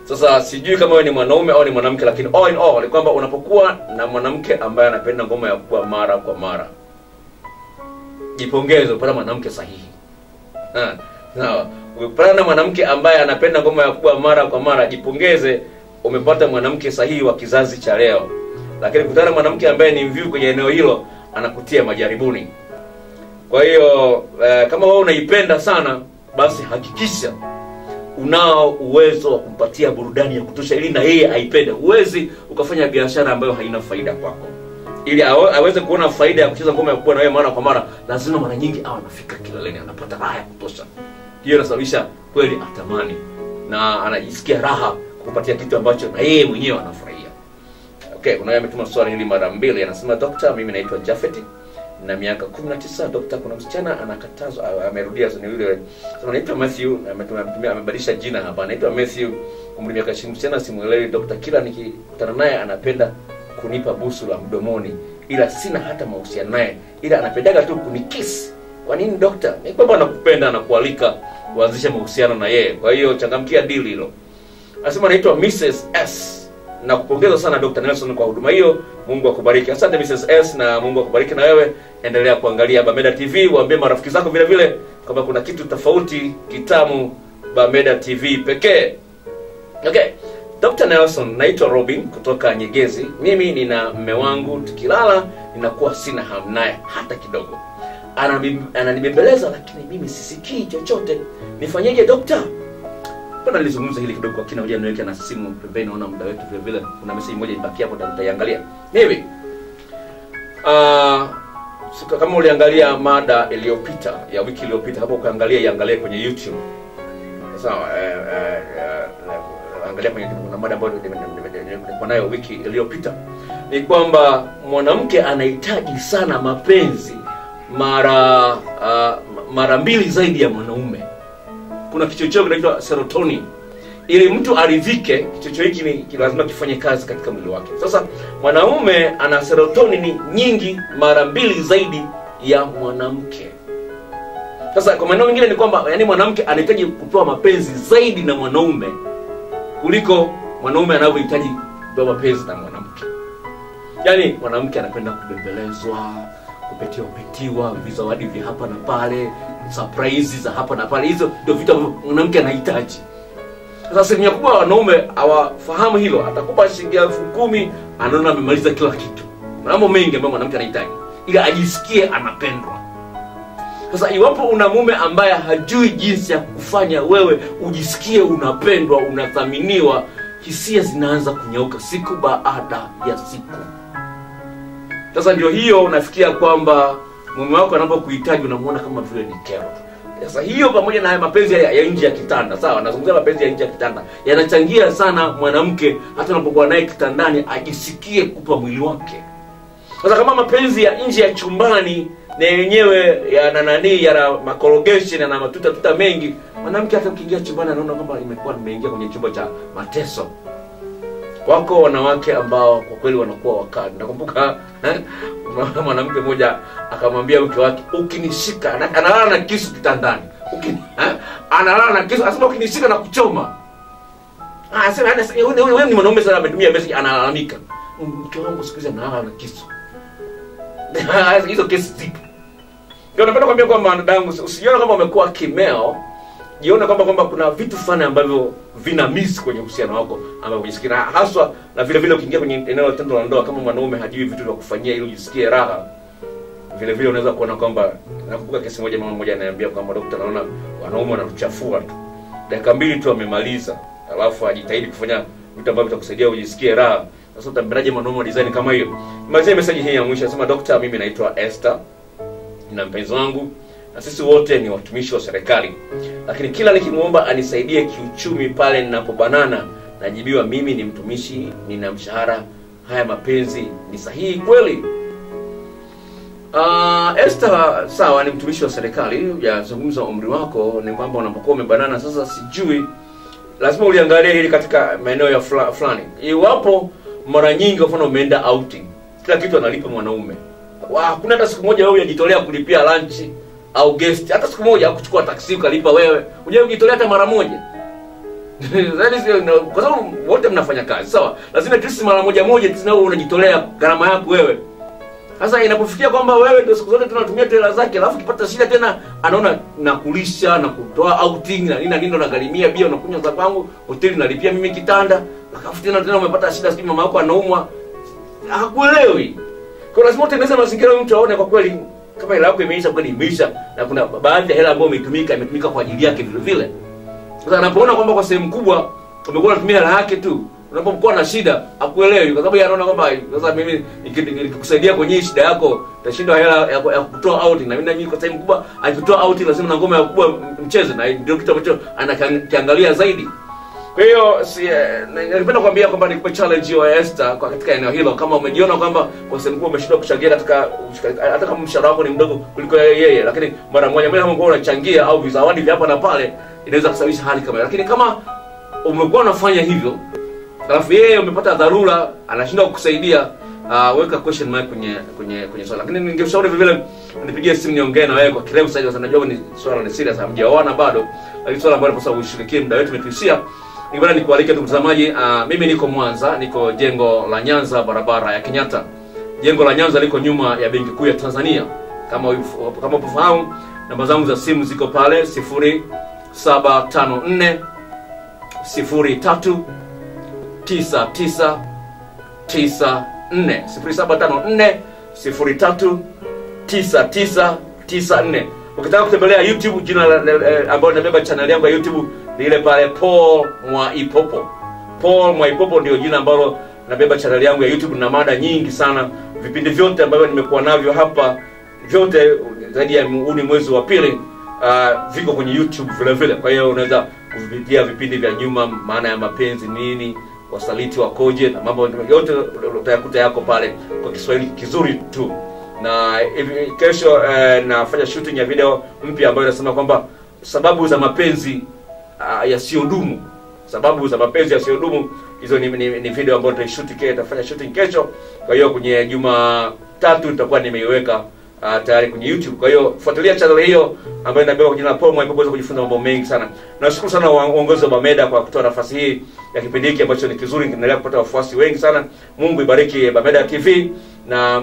Sasa sijui kama wewe ni mwanaume au ni mwanamke, lakini all in all ni kwamba unapokuwa na mwanamke ambaye anapenda ngoma ya kuwa mara kwa mara, jipongeze, upata mwanamke sahihi. Sawa, na mwanamke ambaye anapenda ngoma ya kuwa mara kwa mara, jipongeze, umepata mwanamke sahihi wa kizazi cha leo. Lakini kutana mwanamke ambaye ni mvivu kwenye eneo hilo, anakutia majaribuni. Kwa hiyo eh, kama wewe unaipenda sana, basi hakikisha unao uwezo wa kumpatia burudani ya kutosha ili na yeye aipende. Huwezi ukafanya biashara ambayo haina faida kwako. Ili aweze kuona faida ya kucheza ngoma ya kuwa na wewe mara kwa mara, lazima mara nyingi awe anafika kileleni, anapata raha ya kutosha. Hiyo inasababisha kweli atamani na anajisikia raha kupatia kitu ambacho na yeye mwenyewe anafurahia. Okay, kuna ametuma swali hili mara mbili, anasema Dokta, mimi naitwa Jafeti na miaka 19 dokta, kuna msichana anakatazwa, amerudia swali yule Sasa anaitwa Matthew, ametumia amebadilisha jina hapa, anaitwa Matthew, umri miaka 20. Msichana simuelewi dokta, kila nikikutana naye anapenda kunipa busu la mdomoni ila sina hata mahusiano naye ila anapendaga tu kunikisi kwa nini dokta? Ni kwamba anakupenda anakualika kuanzisha mahusiano na yeye. Kwa hiyo changamkia dili hilo. Anasema anaitwa mrs s na kupongeza sana dr nelson kwa huduma hiyo. Mungu akubariki. Asante mrs s na mungu akubariki na wewe. Endelea kuangalia bameda tv waambie marafiki zako vile vile kwamba kuna kitu tofauti kitamu bameda tv pekee. Okay. Dr nelson naitwa robin kutoka nyegezi. Mimi nina mme wangu tukilala ninakuwa sina hamu naye hata kidogo. Ananibembeleza lakini mimi sisikii chochote. Nifanyeje dokta bana nilizungumza hili kidogo kwa kina hoja niweke na simu pembeni naona muda wetu vile vile. Kuna message moja ibaki hapo tutaiangalia hivi uh, sika, kama uliangalia mada iliyopita ya wiki iliyopita hapo ukaangalia iangalie kwenye youtube. Sawa eh, eh, eh, angalia kwenye kuna mada ambayo nilikuwa nayo wiki iliyopita. Ni kwamba mwanamke anahitaji sana mapenzi mara uh, mara mbili zaidi ya mwanaume kuna kichocheo kinaitwa serotonin. Ili mtu aridhike kichocheo hiki ni lazima kifanye kazi katika mwili wake. Sasa mwanaume ana serotonin nyingi mara mbili zaidi ya mwanamke. Sasa kwa maneno mengine ni kwamba yani mwanamke anahitaji kupewa mapenzi zaidi na mwanaume kuliko mwanaume anavyohitaji kupewa mapenzi na mwanamke. Yaani mwanamke anapenda kubembelezwa kupetiwa petiwa vizawadi vya hapa na pale surprise za hapa na pale. Hizo ndio vitu ambavyo mwanamke anahitaji. Sasa asilimia kubwa ya wanaume hawafahamu hilo. Atakupa shilingi elfu kumi anaona amemaliza kila kitu. Mambo mengi ambayo mwanamke anahitaji ili ajisikie anapendwa. Sasa iwapo una mume ambaye hajui jinsi ya kufanya wewe ujisikie unapendwa unathaminiwa hisia zinaanza kunyauka siku baada ya siku. Sasa ndio hiyo unafikia kwamba mume wako anapokuhitaji unamuona kama vile ni kero. Sasa hiyo pamoja na haya mapenzi ya, ya nje ya kitanda sawa nazungumzia mapenzi ya nje ya kitanda yanachangia sana mwanamke hata unapokuwa naye kitandani ajisikie kupa mwili wake. Sasa kama mapenzi ya nje ya chumbani na yenyewe yana nani yana yana matuta tuta mengi mwanamke hata ukiingia chumbani anaona kwamba imekuwa nimeingia kwenye chumba cha mateso wako wanawake ambao kwa kweli wanakuwa wakali. Nakumbuka eh, mwanamke mmoja akamwambia mke wake ukinishika analala na kisu kitandani. Ukini, eh, analala na kisu anasema ukinishika na kuchoma. Ah, anasema wewe ni mwanaume sana ametumia message analalamika. Mke wangu siku analala na kisu. Hizo kesi zipo. Ndio napenda kuambia kwamba wanadamu usijiona kama umekuwa kimeo jione kwamba kwamba kuna vitu fulani ambavyo vina miss kwenye uhusiano wako ambavyo ujisikie raha haswa na vile vile ukiingia kwenye eneo la tendo la ndoa kama mwanaume hajui vitu vya kufanyia ili ujisikie raha vile vile unaweza kuona kwamba nakumbuka kesi moja mama mmoja ananiambia kwamba daktari, naona wanaume wanatuchafua tu. Dakika mbili tu amemaliza alafu ajitahidi kufanya vitu ambavyo vitakusaidia ujisikie raha. Sasa utampendaje mwanaume wa design kama hiyo? Malizia meseji hii ya mwisho anasema daktari, mimi naitwa Esther na mpenzi wangu na sisi wote ni watumishi wa serikali. Lakini kila nikimwomba anisaidie kiuchumi pale ninapobanana najibiwa mimi ni mtumishi nina mshahara haya mapenzi ni sahihi kweli? Uh, Esther sawa ni mtumishi wa serikali hujazungumza umri wako ni kwamba unapokuwa umebanana sasa sijui. Lazima uliangalia hili katika maeneo ya fula- fulani. Iwapo mara nyingi kwa mfano umeenda outing kila kitu analipa mwanaume. Wa- hakuna hata siku moja wewe unajitolea kulipia lunch au guest. Hata siku moja akuchukua taksi ukalipa wewe. Unajua ukitolea hata mara moja. Yaani kwa sababu wote mnafanya kazi sawa? Lazima tisi mara moja moja tisi nao unajitolea gharama yako wewe. Sasa inapofikia kwamba wewe ndio siku zote tunatumia tela zake alafu ukipata shida tena anaona nakulisha na kutoa outing na nini na nini ndo nagharimia bia unakunywa za kwangu hoteli nalipia mimi kitanda alafu tena tena umepata shida sijui mama yako anaumwa. Hakuelewi. Kwa lazima utengeneze mazingira mtu aone kwa kweli kama hela yako imeisha kweli imeisha na kuna baadhi ya hela ambayo imetumika imetumika kwa ajili yake vile vile. Sasa anapoona kwamba kwa sehemu kubwa umekuwa unatumia hela yake tu unapokuwa na shida akuelewi kwa sababu anaona kwamba sasa mimi nikikusaidia kwenye shida yako tashindwa hela ya, kutoa out. Na mimi na kwa sehemu kubwa akitoa out lazima na ngoma ya kubwa mcheze na ndio kitu ambacho anakiangalia zaidi kwa hiyo si, eh, ningependa kuambia kwamba nikupe challenge hiyo Esther kwa katika eneo hilo. Kama umejiona kwamba kwa sehemu kubwa umeshindwa kuchangia katika hata kama mshahara wako ni mdogo kuliko yeye lakini mara moja mimi kama unachangia au vizawadi vya hapa na pale inaweza kusababisha hali kama hiyo. Lakini kama umekuwa unafanya hivyo alafu yeye umepata dharura anashindwa kukusaidia uh, weka question mark kwenye kwenye kwenye swala lakini ningeshauri vile vile nipigie simu niongee na wewe kwa kirefu zaidi kwa sababu najua ni swala ni serious hamjaoana bado. Lakini swala ambalo napaswa ushirikie muda wetu umetuishia Ibana nikualike tu mtazamaji, uh, mimi niko Mwanza, niko jengo la Nyanza, barabara ya Kenyatta. Jengo la Nyanza liko nyuma ya Benki Kuu ya Tanzania. Kama kama ufahamu, namba zangu za simu ziko pale 0754 03 99 94 0754 03 9994 ukitaka kutembelea youtube jina la- ambayo inabeba channel yangu ya youtube ni ile pale paul mwaipopo. Paul mwaipopo ndio jina ambalo nabeba chaneli yangu ya youtube na mada nyingi sana. Vipindi vyote ambavyo nimekuwa navyo hapa vyote zaidi ya huu ni mwezi wa pili uh, viko kwenye youtube vile vile. Kwa hiyo unaweza kuvipitia vipindi vya nyuma maana ya mapenzi nini wasaliti wakoje na mambo yote utayakuta yako pale kwa kiswahili kizuri tu. Na hivi kesho uh, nafanya shooting ya video mpya ambayo inasema kwamba sababu za mapenzi uh, yasiyodumu. Sababu za mapenzi yasiyodumu hizo ni, ni, ni video ambayo tutaishoot kesho tutafanya shooting kesho. Kwa hiyo kwenye juma tatu nitakuwa nimeiweka uh, tayari kwenye youtube. Kwa hiyo fuatilia channel hiyo ambayo inabeba kwa jina la pomo Mwaipopo kujifunza mambo mengi sana. Nashukuru sana uongozi wa Bameda kwa kutoa nafasi hii ya kipindi hiki ambacho ni kizuri kinaendelea kupata wafuasi wengi sana. Mungu ibariki Bameda TV na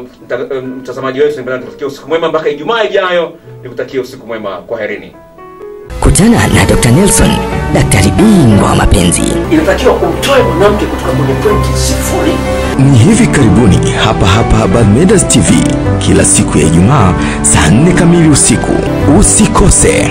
mtazamaji wetu nikutakia usiku mwema. Mpaka ijumaa ijayo nikutakia usiku mwema. Kwa herini Kutana na Dr. Nelson, daktari bingwa wa mapenzi. inatakiwa umtoe mwanamke kutoka kwenye pointi sifuri Ni hivi karibuni hapa hapa badmedas TV kila siku ya Ijumaa saa 4 kamili usiku. Usikose.